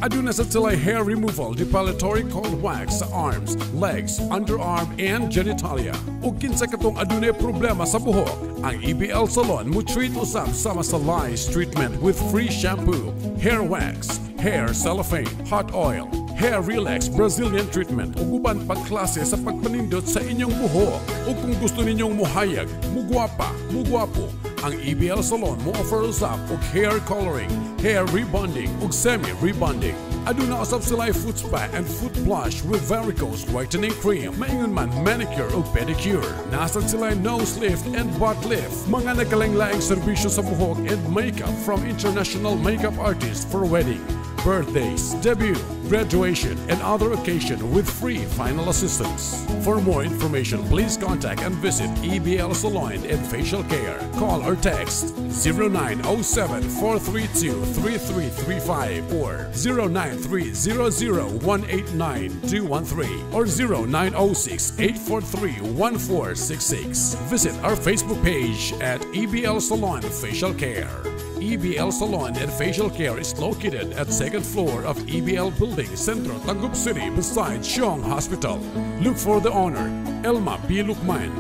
Aduna sa sila hair removal depilatory cold wax sa arms, legs, underarm, and genitalia. Ug kinsa katong adunay problema sa buhok, ang EBL Salon mo treat usab sama sa lice treatment with free shampoo, hair wax, hair cellophane, hot oil, hair relax Brazilian treatment ug uban pang klase sa pagpanindot sa inyong buhok. Ug kung gusto ninyong muhayag, mugwapa, mugwapo, ang EBL Salon mo offer usab og hair coloring, hair rebonding ug semi-rebonding. Aduna usab sila foot spa and foot blush with varicose whitening cream. Maingon man manicure ug pedicure. Nasa sila nose lift and butt lift. Mga nagkalanglaing serbisyo sa buhok and makeup from international makeup artists for wedding, birthdays, debut, graduation, and other occasion with free final assistance. For more information, please contact and visit EBL Salon and Facial Care. Call or text 0907-432-3335 or 09300189-213 or 0906-843-1466. Visit our Facebook page at EBL Salon Facial Care. EBL Salon and Facial Care is located at second floor of EBL Building, Centro, Tangup City, beside Xiong Hospital. Look for the owner, Elma B. Lukman.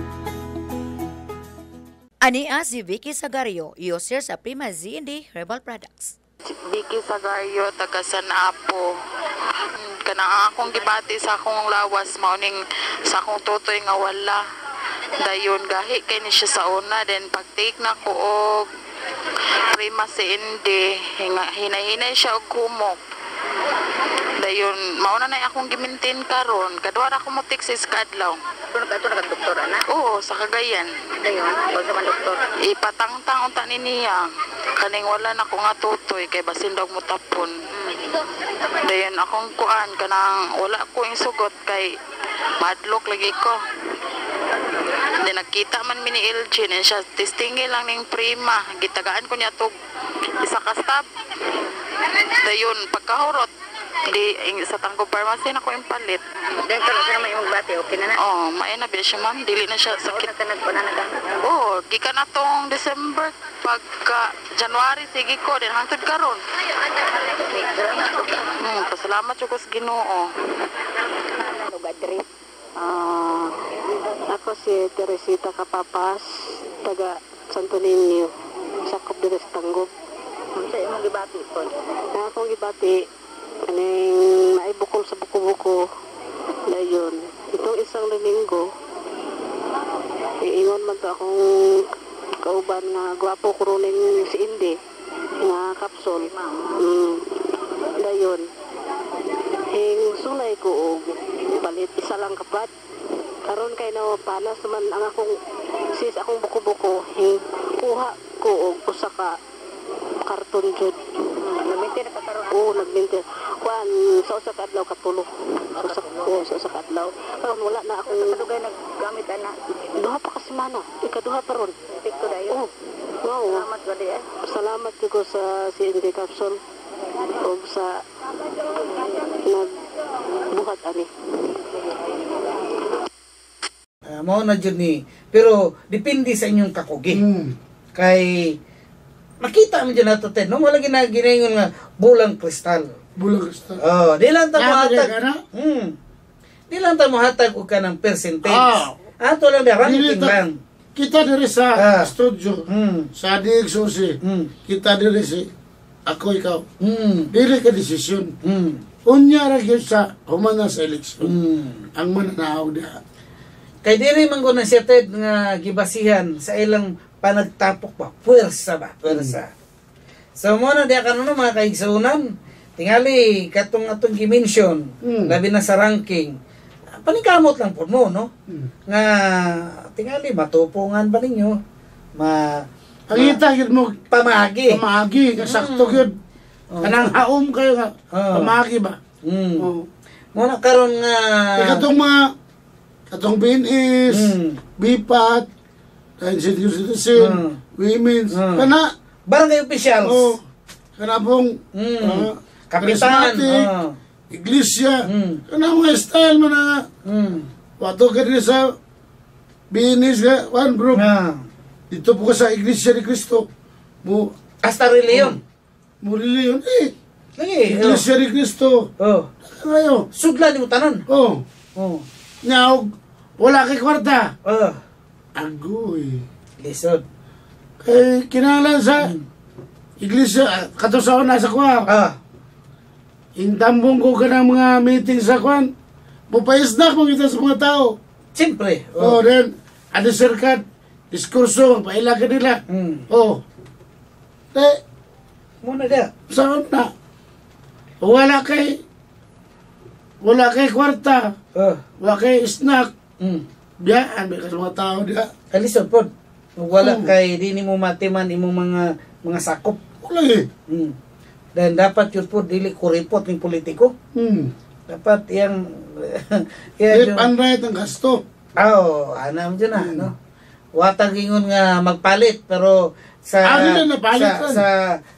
Ania si Vicky Sagario, user sa Prima Z&D Herbal Products.
Vicky Sagario, taga Sanapo. Kana akong gibati sa akong lawas, mauning sa akong tutoy nga wala. Dayon, gahi kay ni siya sa una, then pag-take na ko og prima si Indi, hinga- hinay-hinay siya og kumok. Dayon, mauna na akong gimintin karon kadwa ra ko mo tik sa iskadlaw.
Ito na na doktor ana.
Oo, sa Cagayan.
Dayon, wag naman doktor.
ipatangtang unta ni niya kaning wala na ko nga tutoy kay basin daw mo tapon dayon akong kuan kanang wala ko yung sugot kay madlock lagi ko Di nagkita man mini LG din siya testingi lang ning prima gitagaan ko niya tog isa ka stab dayon pagkahurot di ing- sa tanggo pharmacy na ko yung palit
Then pero sa naman yung bati, okay na na.
oh may na siya ma'am dili na siya sakit
na po na.
Oo, gikan na tong December pagka January sige ko din hangtod karon. Hmm, pasalamat ko sa Ginoo.
Ah, ako si Teresita Kapapas, taga Santo Niño, sakop dito sa Tanggop.
Sa imong gibati po.
Na akong ibati, kaning naibukol sa buko-buko, dayon. Itong isang linggo, iingon man to akong kauban nga gwapo ko rin si Indi, nga kapsol. Mm, dayon. Hing sunay ko og palit isa lang kapat. Karon kay na panas man ang akong sis akong buko-buko hing kuha ko og usa ka karton jud.
Naminti na pagkaroon.
Oo, nagbinti. Kuan sa usa ka adlaw katulo. Sa usa oo, sa usa ka adlaw. Karon wala na akong
Kadugay naggamit ana.
duha pa ka semana. Ikaduha pa ron.
Epekto dayo.
Oo. Wow.
Salamat gadi eh.
Salamat ko sa si Indi Capsule o sa nagbuhat ani.
Ah, mao na jud ni. Pero depende sa inyong kakugi.
Hmm.
Kay makita mo dyan nato Ted, no? Wala gina ginaingon nga bulang kristal.
Bulang gusto.
Oh, di lang ta mo hatag.
ka na?
Hmm. Di lang ta mo hatag og kanang percentage.
Ah.
Ato lang
Dili
ranking lang.
Kita diri sa
Ah.
studio.
Hmm.
Sa Dig Susi.
Hmm.
Kita diri si ako ikaw.
Hmm.
Dili ka desisyon.
Hmm.
Unya ra gyud sa humana sa eleksyon.
Hmm.
Ang mananaw diha.
Kay diri man ko na siya Ted nga gibasihan sa ilang panagtapok ba. Pwersa ba? Pwersa. So mo na diya kanuno mga kaigsunan. Tingali katong atong gi-mention,
Hmm.
labi na sa ranking. Paningkamot lang po mo, no?
Hmm.
Nga tingali matupungan ba ninyo? Ma
Pangita gyud mo
pamagi.
pamagi nga sakto gyud. Kanang haom kayo nga
Oh.
pamagi ba?
Mm.
Oh.
Muna karon nga
Kaya katong mga katong BNS,
Mm.
BIPAT, and senior citizen,
Mm.
women's,
Mm.
kana
barangay officials.
oh, kana pong
Mm.
ah,
Kapitan. Oh.
iglesia,
Mm.
kana mga style man na
Mm.
wato ka rin sa BNS one bro,
Ah.
dito po ka sa iglesia ni Cristo, mo,
Hasta reliyon.
mo reliyon, eh,
Lagi.
iglesia ni Cristo,
Oh.
kayo,
Sudlan mo tanan.
oh,
Oh.
Nyaw, wala kay kwarta.
Oh.
Agoy.
Lisod.
Kay kinahanglan sa iglesia, kato sa una sa kwa.
Ah.
Intambong ko ka ng mga meeting sa kwan. Mupayisdak mo kita sa mga tao.
Siyempre.
Oh, then, ano sir ka, diskurso, paila ka nila.
Mm.
Oh. Eh,
Muna dia.
sa una, wala kay, wala kay kwarta,
Oh.
wala kay snack,
Mm.
biyaan, may ka sa mga tao diya.
Kalisod pod. Wala
Oh.
kay di nimo matiman imong mga mga sakop.
Wala eh.
Mm. Dan dapat yun po dili ko report ng politiko.
Hmm.
Dapat yang
Left [LAUGHS]
yang
and right ang gasto.
Oh, anam dyan na,
Hmm.
no? Watag ingon nga magpalit pero sa
Ah, dili na, palit
sa,
ran.
sa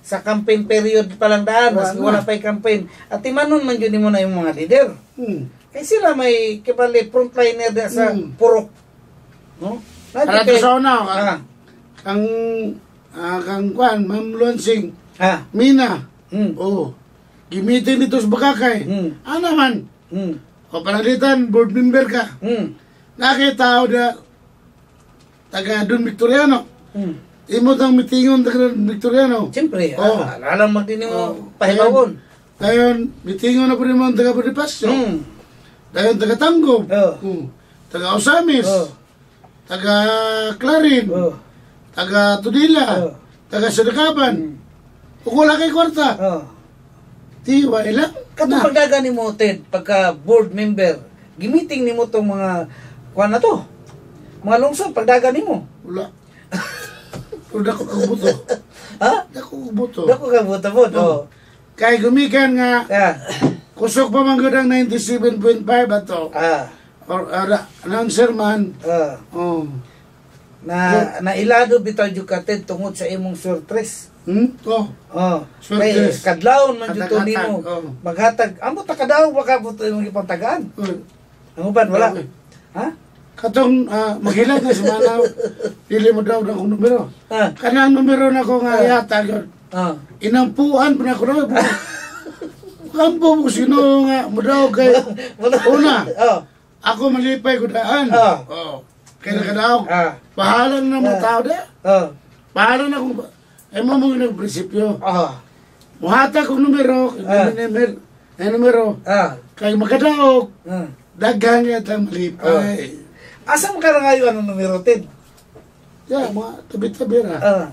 sa campaign period pa lang daan,
Wala
mas
na.
wala pa'y campaign. At imanon man yun mo na yung mga leader.
Hmm.
Kaya sila may kibali frontliner da sa
Hmm.
purok. No?
Para
kay-
sa una,
Ah,
ang ah, kang kwan, Ma'am Luansing,
ah,
Mina,
mm,
oh, gimitin nito sa Bagakay.
Mm.
Ano man,
mm,
o panalitan, board member ka.
mm,
Nakita na taga Don Victoriano.
mm.
Imo tang mitingon taga Victoriano.
Siyempre,
Oh.
ah, alam mo din mo
Oh.
pahibawon.
Dayon, mitingon na po rin mga taga Bonifacio.
Mm.
Dayon, taga Tango.
Oh.
Mm. Taga Osamis.
Oh.
Taga Clarin.
Oh.
Taga Tudila.
Oh.
Taga Sadakaban. Kung wala kay kwarta,
Oh.
di wala.
Katong pagdaga ni mo, Ted, pagka board member, gimiting ni mo tong mga, kuha na to, mga lungsod, pagdaga ni mo.
Wala. Pero dako kong buto. [LAUGHS]
Ha?
Dako kong buto.
Dako ka buta-bot, oh.
Kay gumikan nga,
Ah,
kusok pa man gud ang 97.5 ato.
ah,
Or, uh, announcer man.
ah.
Oh.
Na, na ilado bitaw Ted, tungod sa imong surtres.
Hmm? Oh.
Oh,
Surtres.
kay kadlawon man jud to nimo.
oh.
Maghatag, amo ta kadaw baka buto imong ipantagaan.
oh.
Ang uban wala. Ha?
Katong uh, maghilag na si Manaw. Dili mo daw na akong numero.
Ha?
Kanang numero na ko nga yatag yun.
Ah.
Inampuan pa na ko na. Kampo mo sino nga mo daw kay. Una.
Oh.
ako malipay ko daan.
Ah.
Oh. Kaya ka daw.
Ah.
Pahalan na mga
Ah.
tao da.
Oh.
Pahalan na kung ay mo mga nagprinsipyo.
Ah.
Muhata kong numero,
Ah.
numero, numero,
Ah.
kay magkadaog,
Ah.
dagang yata malipay.
Asa mo ka na ngayon ang numero, Ted?
Yeah, mga tabi-tabi ra.
Ah.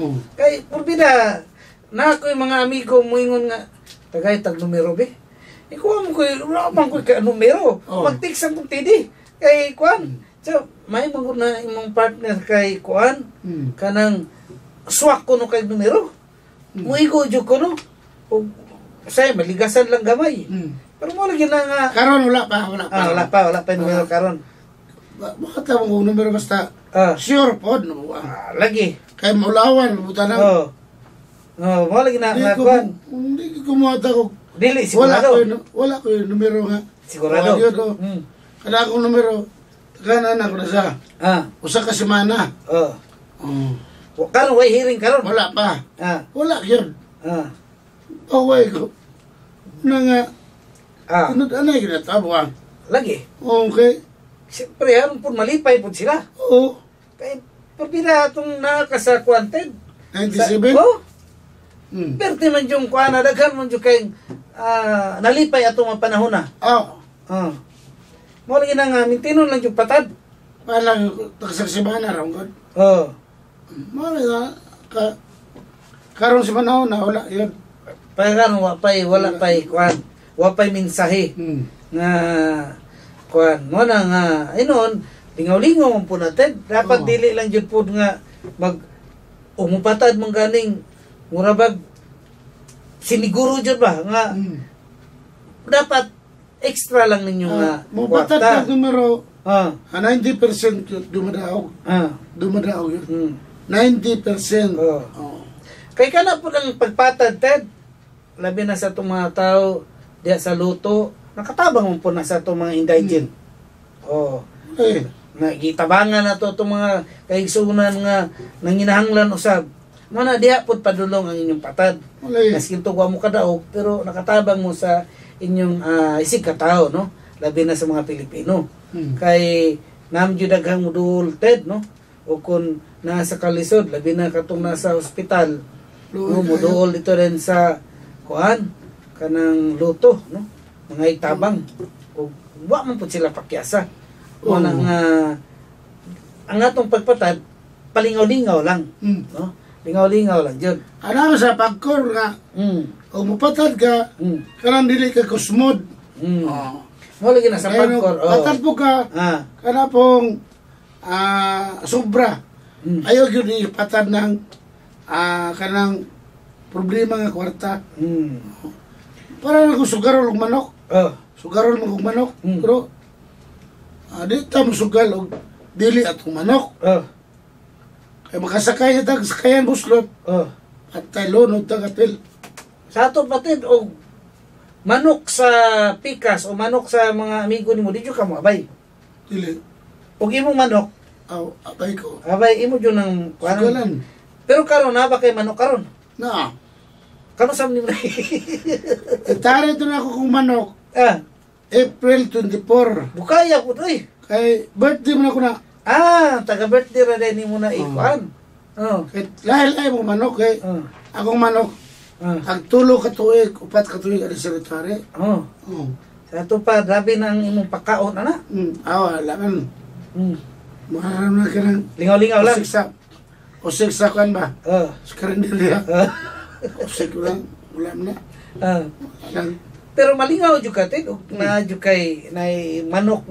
Oh.
Kay, purbida, na ako yung mga amigo mo ingon nga, tagay tag numero be. Ikaw mo ko, wala man ko ka numero.
Oh.
Mag-text ang tidi. Kay Kuan. So, may mga na imong partner kay Kuan,
Hmm.
kanang swak ko no kay numero. Muigo jud ko no. O, say, maligasan lang gamay.
Hmm.
Pero mo lagi na nga,
Karon wala pa, wala pa.
ah, wala pa, wala pa yung numero karon.
Ba- Bakit tawag kong numero basta
Ah,
sure pod no. ah.
lagi.
Kay maulawan, buta na.
Oh. Oh, mo lagi na,
Hindi ko, hindi ko.
Dili,
Wala
sigurado.
ko yung, wala ko yung numero nga.
Sigurado.
Wala yun, oh.
Mm.
Kada akong numero, kanan ako na siya.
Ah,
Usa ka semana.
oh.
Oh.
Wa- Karon way hearing karon.
Wala pa.
Ah,
Wala yun.
ah,
Away ko. Na nga,
ah.
ano, ano yung ginatawa?
Lagi.
Okay.
Siyempre, aron po malipay po sila.
Oo.
Kaya, pabila itong nakakasakuanted.
97?
Oh,
Hmm.
perte man yung kuana, daghan man yung kayong ah, nalipay atong mga panahon na.
Oh.
Ah. Mo lagi na nga, mintinon lang yung patad.
Palang tagsasimana raw ko.
Oh.
Mara na, ka, karon si manahon na, wala yun.
Pagkakan, wapay, wala pay, kuan. Wapay mensahe.
Hmm.
nga kuan mo na nga inon lingaw-lingaw man po natin dapat
Oo.
dili lang jud po nga mag o mupatad mong ganing murabag siniguro jud ba nga
Mm.
dapat extra lang ninyo nga
Ah, Mubatad
kwarta.
ka numero,
Ah,
ah, 90% yun, dumadaog.
ah,
Dumadaog yun.
mm.
90%.
Oh.
Oh.
Kay kana po ng pagpatad, Ted. Labi na sa itong mga tao diya sa luto. Nakatabang mo po na sa itong mga indigent. Oh.
Eh,
Nagitabangan na to itong mga kaigsunan nga nanginahanglan usab. Mana diha po padulong ang inyong patad.
eh.
Maskin to mo kadaog, pero nakatabang mo sa inyong uh, isig katao, no? Labi na sa mga Pilipino.
Hmm.
Kay nam jud daghang mudul Ted, no? O kung nasa kalisod, labi na katong nasa ospital, no, muduol dito rin sa kuan kanang luto, no? Mga itabang. O wa man pud sila pakyasa. O
Oo.
nga ang atong pagpatad palingaw-lingaw lang,
Hmm.
no? Lingaw-lingaw lang jud.
Ano sa pagkor nga,
Mm.
kung mupatad ka,
Mm.
kanang dili ka kusmod.
Mm.
Oh.
Mo lagi na sa pagkor.
no, patad po ka,
Ah.
kana pong ah, sobra.
Mm.
Ayaw yun ipatad ng ah, kanang problema nga kwarta.
Mm.
Para na sugarol og manok.
Oh.
Sugarol mo og manok.
Mm.
Pero, ah, di ta mo sugal og dili atong manok.
Oh.
Kaya makasakay na tag sakayan buslot.
Oh.
At tayo lunod tag atil.
Sa ato patid og manok sa pikas o manok sa mga amigo nimo di ka mo abay.
Dili.
Og imong manok,
Aw, abay ko.
abay imo nang kuanon.
Sugalan.
Pero karon na ba kay manok karon?
Na.
Kano sa nimo?
Itari ito na ako kung manok.
Ah,
April 24.
bukaya pud oy.
Kay birthday mo na ko na.
Ah, taga birthday ra din nimo na ikuan. Oh.
Kay lahi-lahi mo manok kay
Oh.
akong manok.
Oh.
Ang tulo ka tuig, upat ka tuig ari sa ritari.
Oh.
Oh.
Sa ato pa grabe nang imong pagkaon ana.
Mm, awa, laman.
Mm.
Maharam na ka ng
Lingaw-lingaw lang.
Usiksa. Usiksa kan ba?
Oh.
Karinderya.
Ah.
Usik ko lang. Wala na.
Ah.
Lang.
Pero malingaw jud ka tin og na jud kay na manok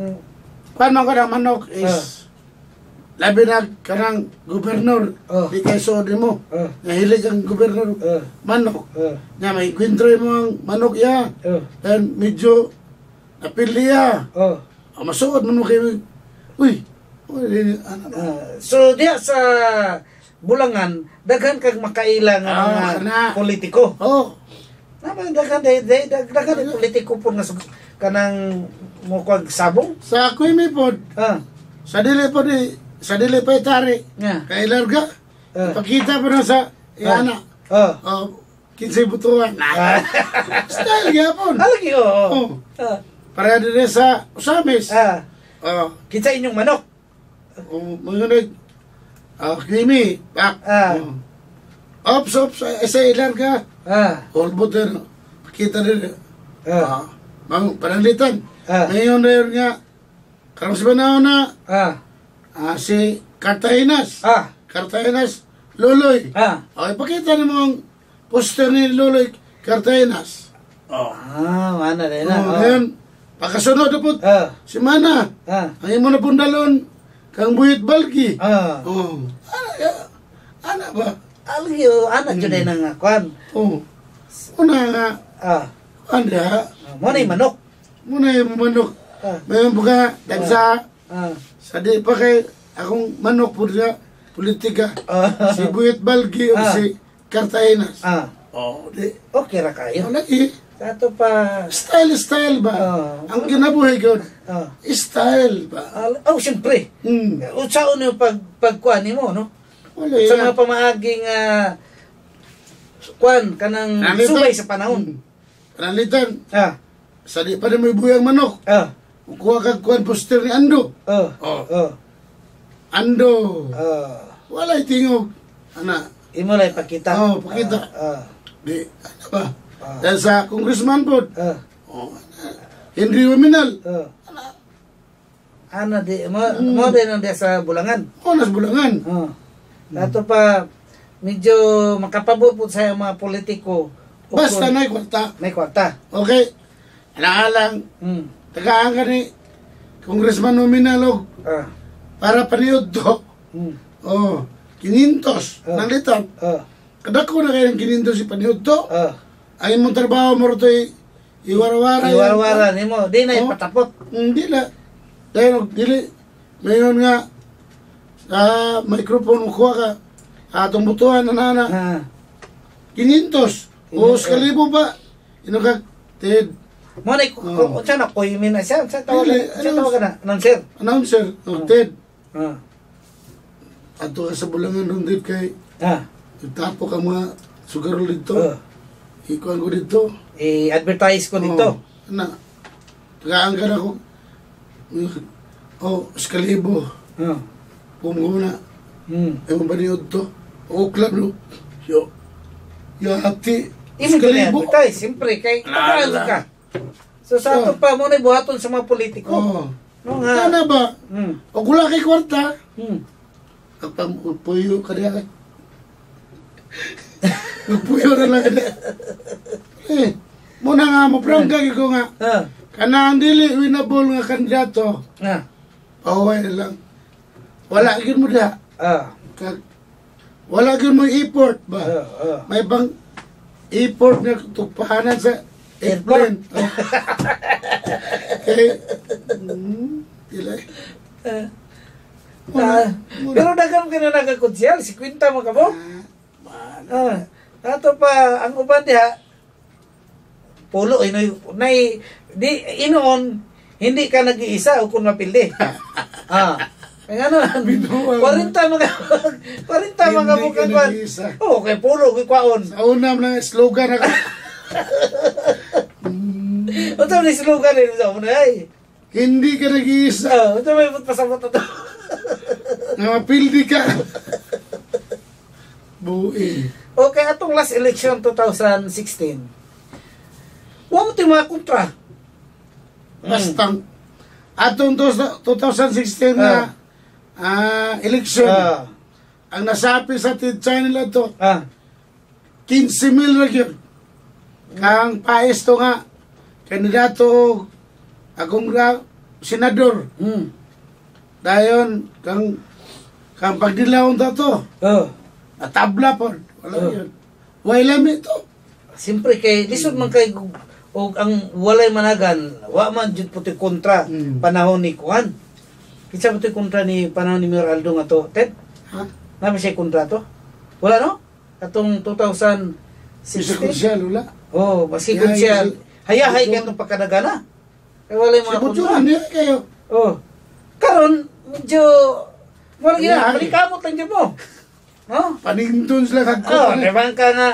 Kuan man ko ng manok is labi na kanang gobernador
Oh.
di kay so mo
Oh.
nga hilig ang gobernador
Oh.
manok
Oh.
nga may kwintroy mo ang manok ya
Oh.
and medyo napili ya
Oh.
oh, masuot mo mo uy uy ano
Ah, so diya sa Bulangan daghan kag makaila nga
Ah,
mga
kana.
politiko.
oh
Naman daghan day day daghan day politiko po nga kanang mo kag sabong.
sa kuimi pod
Ah.
sa dili pod di sa dili pa itari
Nga.
kay larga
Ah.
pakita pa na sa iyana
Oh.
oh kinsay butuan
Ah. [LAUGHS]
style gyapon
Alagi oh.
Oh.
Ah.
para dire sa usamis
Ah.
oh
Kinsa inyong manok?
oh mga nag ah kimi pak
Ah.
oh. ops ops sa ilarga
Ah.
all butter pakita dire
Ah.
ah mang panalitan
Ah.
ngayon na yun nga karang sa panahon na
Ah.
ah, si Cartagenas
Ah.
Cartagenas Luloy
Ah.
okay pakita ni mo ang poster ni Luloy Cartagenas oh
Ah, mana din na.
oh,
Oh.
ngayon pagkasunod na po
Ah.
si Mana
Ah.
ang imo na pundalon kang buyit balgi
Ah.
oh ana ana ba
Alagi oh, anak jud day nang kwan.
oh una nga
Ah.
anda
Mo na manok.
muna yung manok
Ah.
Mayon buka dagsa
Ah.
sa di pa kay akong manok po sa politika
Ah.
si Buyet Balgi o
Ah.
si Cartagenas
Ah.
oh di
Okay ra kayo.
lagi
Sa ato pa
style style ba
Ah.
ang kinabuhi ko
ah.
style ba
oh, siyempre.
hmm
Unsaon yung pag pagkuan nimo, no?
Wala
Sa mga pamaaging ah, kuan kanang
Nalito.
subay sa panahon.
Panalitan,
Ah.
sa di pa na may buyang manok.
Ah.
Kuha kag kuhan poster ni Ando.
Oh.
Oh.
Oh.
Ando.
Ah.
Walay tingog. Ana.
Imo lang ipakita.
Oh, pakita.
Ah.
Di, ano ba?
Ah.
Dahil sa congressman po.
Ah.
Oh, ana. Henry Waminal.
Ah. Ana di mo mo din ang di sa bulangan.
Oh, nas bulangan.
Oh. Ato pa medyo makapabor po sa mga politiko. O
Basta
kung-
na kwarta.
may kwarta.
Okay. Alang-alang.
Mm.
Tagaan ka ni Congressman Waminal og
Ah.
para paniod to.
Mm.
Oh. kinintos,
Oh.
ng litab.
Oh.
Kadako na kayo ng kinintos si Paniod to.
Oh.
Ay mong trabaho mo rito iwarawara.
Iwar-wara nimo, di na
Oh.
ipatapot.
Hindi na. Dahil dili. Mayon nga, sa microphone mo kuha ka, atong butuhan na nana,
Ah.
kinintos. O skalibo ba? Ino ka, Ted,
Mo na ko siya na ko na siya. Sa tawag siya tawag na. Announcer.
announcer, o
Oh.
Ted,
Ah.
ato sa bulangan ron dit kay,
Ah.
itapo ka mga sugarol dito.
Oh.
Ikuan ko dito.
I-advertise ko dito.
Oh, na, tagaan ka na ko. Oh, skalibo.
Oh.
Pumuna.
Hmm.
Ewan ba niyo to? Uklan no? Yo. Yati.
Imo ko na advertise, siyempre kay tagal ka. So sa ato pa mo na buhaton sa mga politiko.
Oh.
No nga.
Kana ba?
Hmm.
O kula kay kwarta.
Hmm.
Kapag puyo ka diya. [LAUGHS] Puyo na lang kada. Eh, muna nga mo prangga ko nga.
Ah.
Kana ang dili winable nga kandidato.
Ah.
Paway na lang. Wala gyud mo da.
Ah.
Kag wala gyud mo import ba?
Ah. Ah.
May bang import na tupahanan sa airplane. Oh. Kay mm, dili.
Ah, [LAUGHS] pero dagan ka na nagakonsyal, si Quinta mo ka mo? Ah, ato pa, ang uban diha, pulo, inoy, nay, di, inoon, hindi ka nag-iisa o kung mapildi. [LAUGHS] ah, kaya [LAUGHS] ano, 40 mga, [LAUGHS] 40 mga bukang kwan. Oo, kay pulo, kay kwaon.
Sa una na slogan ako. [LAUGHS]
Ito ni slogan rin sa una, ay.
Hindi ka nag-iisa.
Ah, ito may pasabot na to.
Nga mapildi ka. Buи.
Okay, atong last election 2016. Wa mo tayo mga kontra.
Basta atong tos- 2016 na ah, election.
Ah.
Ang nasapi sa tidsa nila to,
Ah.
15 mil na yun. Kang pais to nga, kandidato, akong ra, senador.
Hmm.
Dayon, kang, kang pagdilaw ta to,
Oh.
natabla po. Wala
Oh.
yun. Way lami to.
Siyempre kay lisod man kay o ang walay managan, wa man jud puti kontra
Mm.
panahon ni Kuan. Kinsa puti kontra ni panahon ni Mayor Aldo nga to? Ted,
Ha?
nabi siya kontra to? Wala no? Katong 2016.
Isa konsyal, wala.
Oh,
Yahay,
siya.
si-
Hayahay
si
kay itong pagkadagana. Kay walay
Si
mga kontra.
Butsuran, di kayo.
Oh. Karon medyo mo lagi na,
Yahay.
balikamot lang jud mo. No?
Panington sila kagko.
Oh, naman ka nga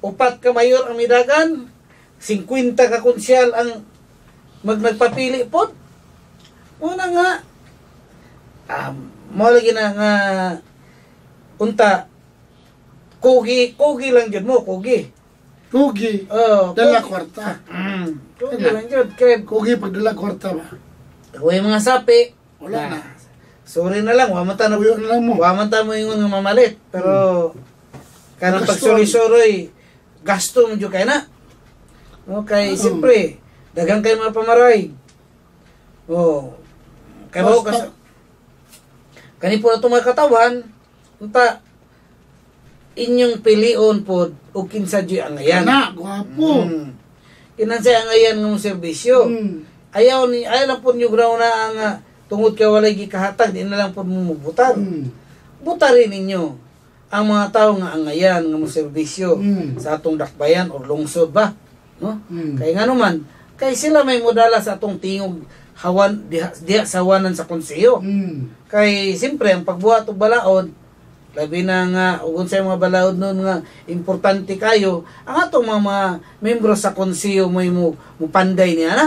upat ka mayor ang midagan, 50 ka konsyal ang mag nagpapili pod. Una nga um, mo lagi na nga unta kugi kugi lang jud mo kugi.
Kugi.
Oh,
Dala
kugi.
kwarta.
Mm, kugi lang jud kay
Kugi pag dala kwarta ba?
Huwag mga sapi.
Wala na.
Sorry na lang, wa man ta na
Uyo na lang mo.
wa man ta mo yung mga mamalit. Pero kanang
Gasto.
pagsuri-suroy gasto mo jud kay na. No kay
Oo.
siyempre dagang kay mga pamaray. Oh. Kay mo kas kani po na itong mga katawan, unta inyong pilion po o kinsa dyo ang ayan.
Kana, gwapo.
Mm. Kinansay ang ayan ng serbisyo.
Mm.
Ayaw ni ayaw lang po nyo graw na ang ah, tungod ka walay gikahatag, di na lang po mumubutan.
Mm.
Buta rin ninyo ang mga tao nga angayan nga mo serbisyo
Mm.
sa atong dakbayan o lungsod ba? No?
Mm.
Kay nga naman, kay sila may modala sa atong tingog hawan diha, diha sa hawanan sa konseyo.
Mm.
Kay siyempre ang pagbuhat og balaod labi na nga ug unsay mga balaod nun nga importante kayo ang atong mga, mga membro sa konseyo mo mo mupanday niya na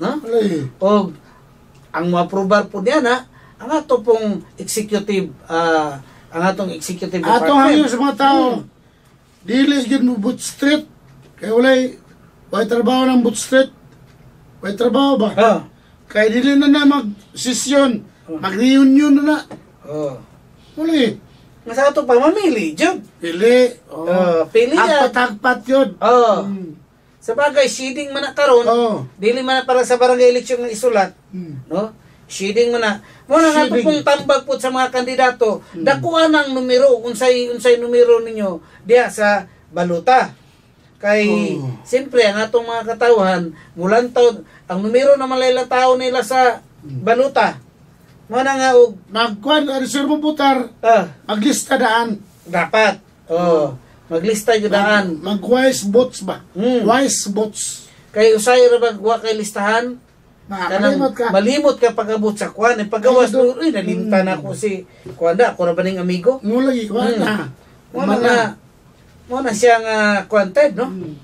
no
Alay.
o ang ma-aprobar po niya na ang ato pong executive ah, ang atong executive
Atong hangyo sa mga tao. Dili gyud mo boot street. Kay walay way trabaho ng boot street. Way trabaho ba?
Ah.
Kay dili na na mag session, mag reunion na na.
Oh.
Wala
Nga sa ato pa mamili, jud.
Pili. Oh.
Oh, pili yan.
Agpat-agpat yun.
Oh.
Mm.
Sa bagay, seeding man na karon,
Oh.
dili man na para sa barangay eleksyon ng isulat,
Mm.
no? Shading mo na. Mo na nga
Shading.
pong tambag po sa mga kandidato. Dakuan ang numero, unsay unsay numero ninyo diya sa baluta. Kay
Oh.
siyempre ang atong mga katawhan mulantaw ang numero na malayla tao nila sa baluta. Mo na nga og
Magkuhan, reservo putar,
ah,
maglista daan.
dapat. Oh, maglista yung daan.
Mag-wise bots ba?
Mm.
Wise bots.
Kay usay ra bag wa kay listahan. Kanang
ka.
malimot ka pag-abot sa kwan. Eh, mo,
do-
uy, nalimtan ako si Kwanda. Ako na ba ning amigo?
Mo lagi, wala
Mm.
na.
Na nga, mo na siya nga kwan, Ted, no?
Mm.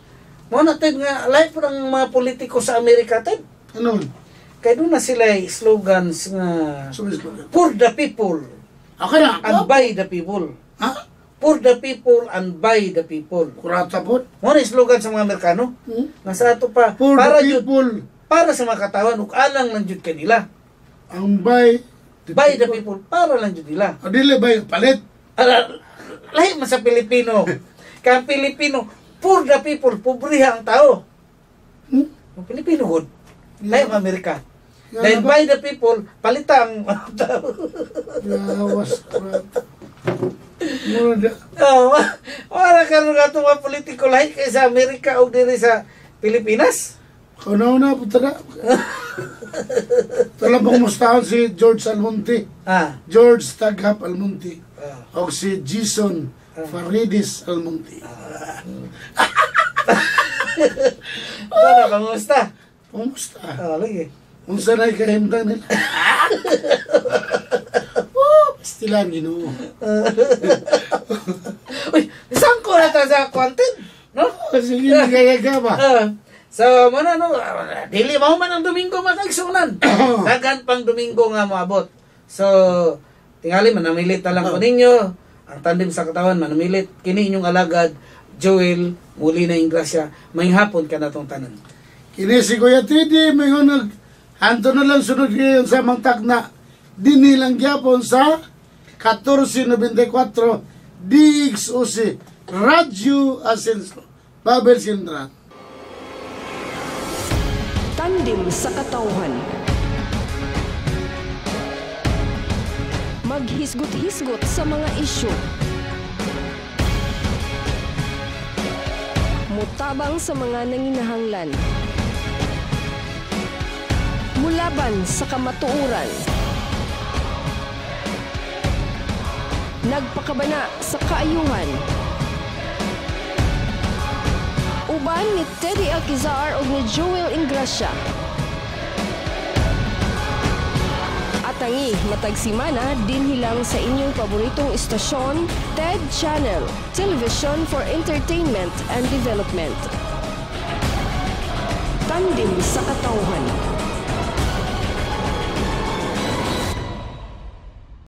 Mo na, Ted, nga, life po ng mga politiko sa Amerika, Ted.
Ano?
Kaya doon na sila slogans nga, for the people
Okay na.
and by the people.
Ha?
For the people and by the people.
Kurata po.
Mo na slogan sa mga Amerikano.
Hmm?
Nga sa ato pa,
For
para
the
yun,
people.
para sa mga katawan, ug alang lang jud kanila.
Ang by
By the people, para lang jud nila.
O dili by palit.
Ala, lahi man sa Pilipino. [LAUGHS] Kaya ang Pilipino, for the people, pobriha ang tao.
Hmm?
Ang Pilipino good. Lahi ang Amerika. Dahil
ba?
by the people, palitang [LAUGHS] tao.
Mura da.
Oh, wa- wala ka nga itong mga politiko lahi kay sa Amerika o diri sa Pilipinas.
Kunaw na po tara. Tala bang mustahan si George Almonte.
Ah.
George Taghap Almonte.
Ah.
O si Jason Faridis Almonte.
Para, [LAUGHS] kamusta?
Kumusta?
Oh, lagi.
Unsa na kahimtang nila? [LAUGHS] oh, pastilan ginoo. [LAUGHS]
Uy, isang ko na sa content. No?
Sige, nagayaga ba?
Ah, so, mana no, ah, dili mo man ang Domingo makaigsunan. [COUGHS] Dagan pang Domingo nga moabot. So, tingali manamilit na lang ko ninyo. Ang tandem sa katawan manamilit kini inyong alagad Joel muli na Ingrasya. May hapon ka na tong tanan.
Kini si Kuya Tidi, may nag Anto na lang sunod ngayon sa mga na dinilang gyapon sa 1494 DXOC Radyo Asenso Babel Sindran
Tandim sa katawhan. Maghisgot-hisgot sa mga isyu. Mutabang sa mga nanginahanglan. Mulaban sa kamatuuran. Nagpakabana sa kaayuhan. Uban ni Teddy Alcazar o ni Joel Ingracia. Atangi, matag simana, din hilang sa inyong paboritong istasyon, TED Channel, Television for Entertainment and Development. Tandim sa katauhan.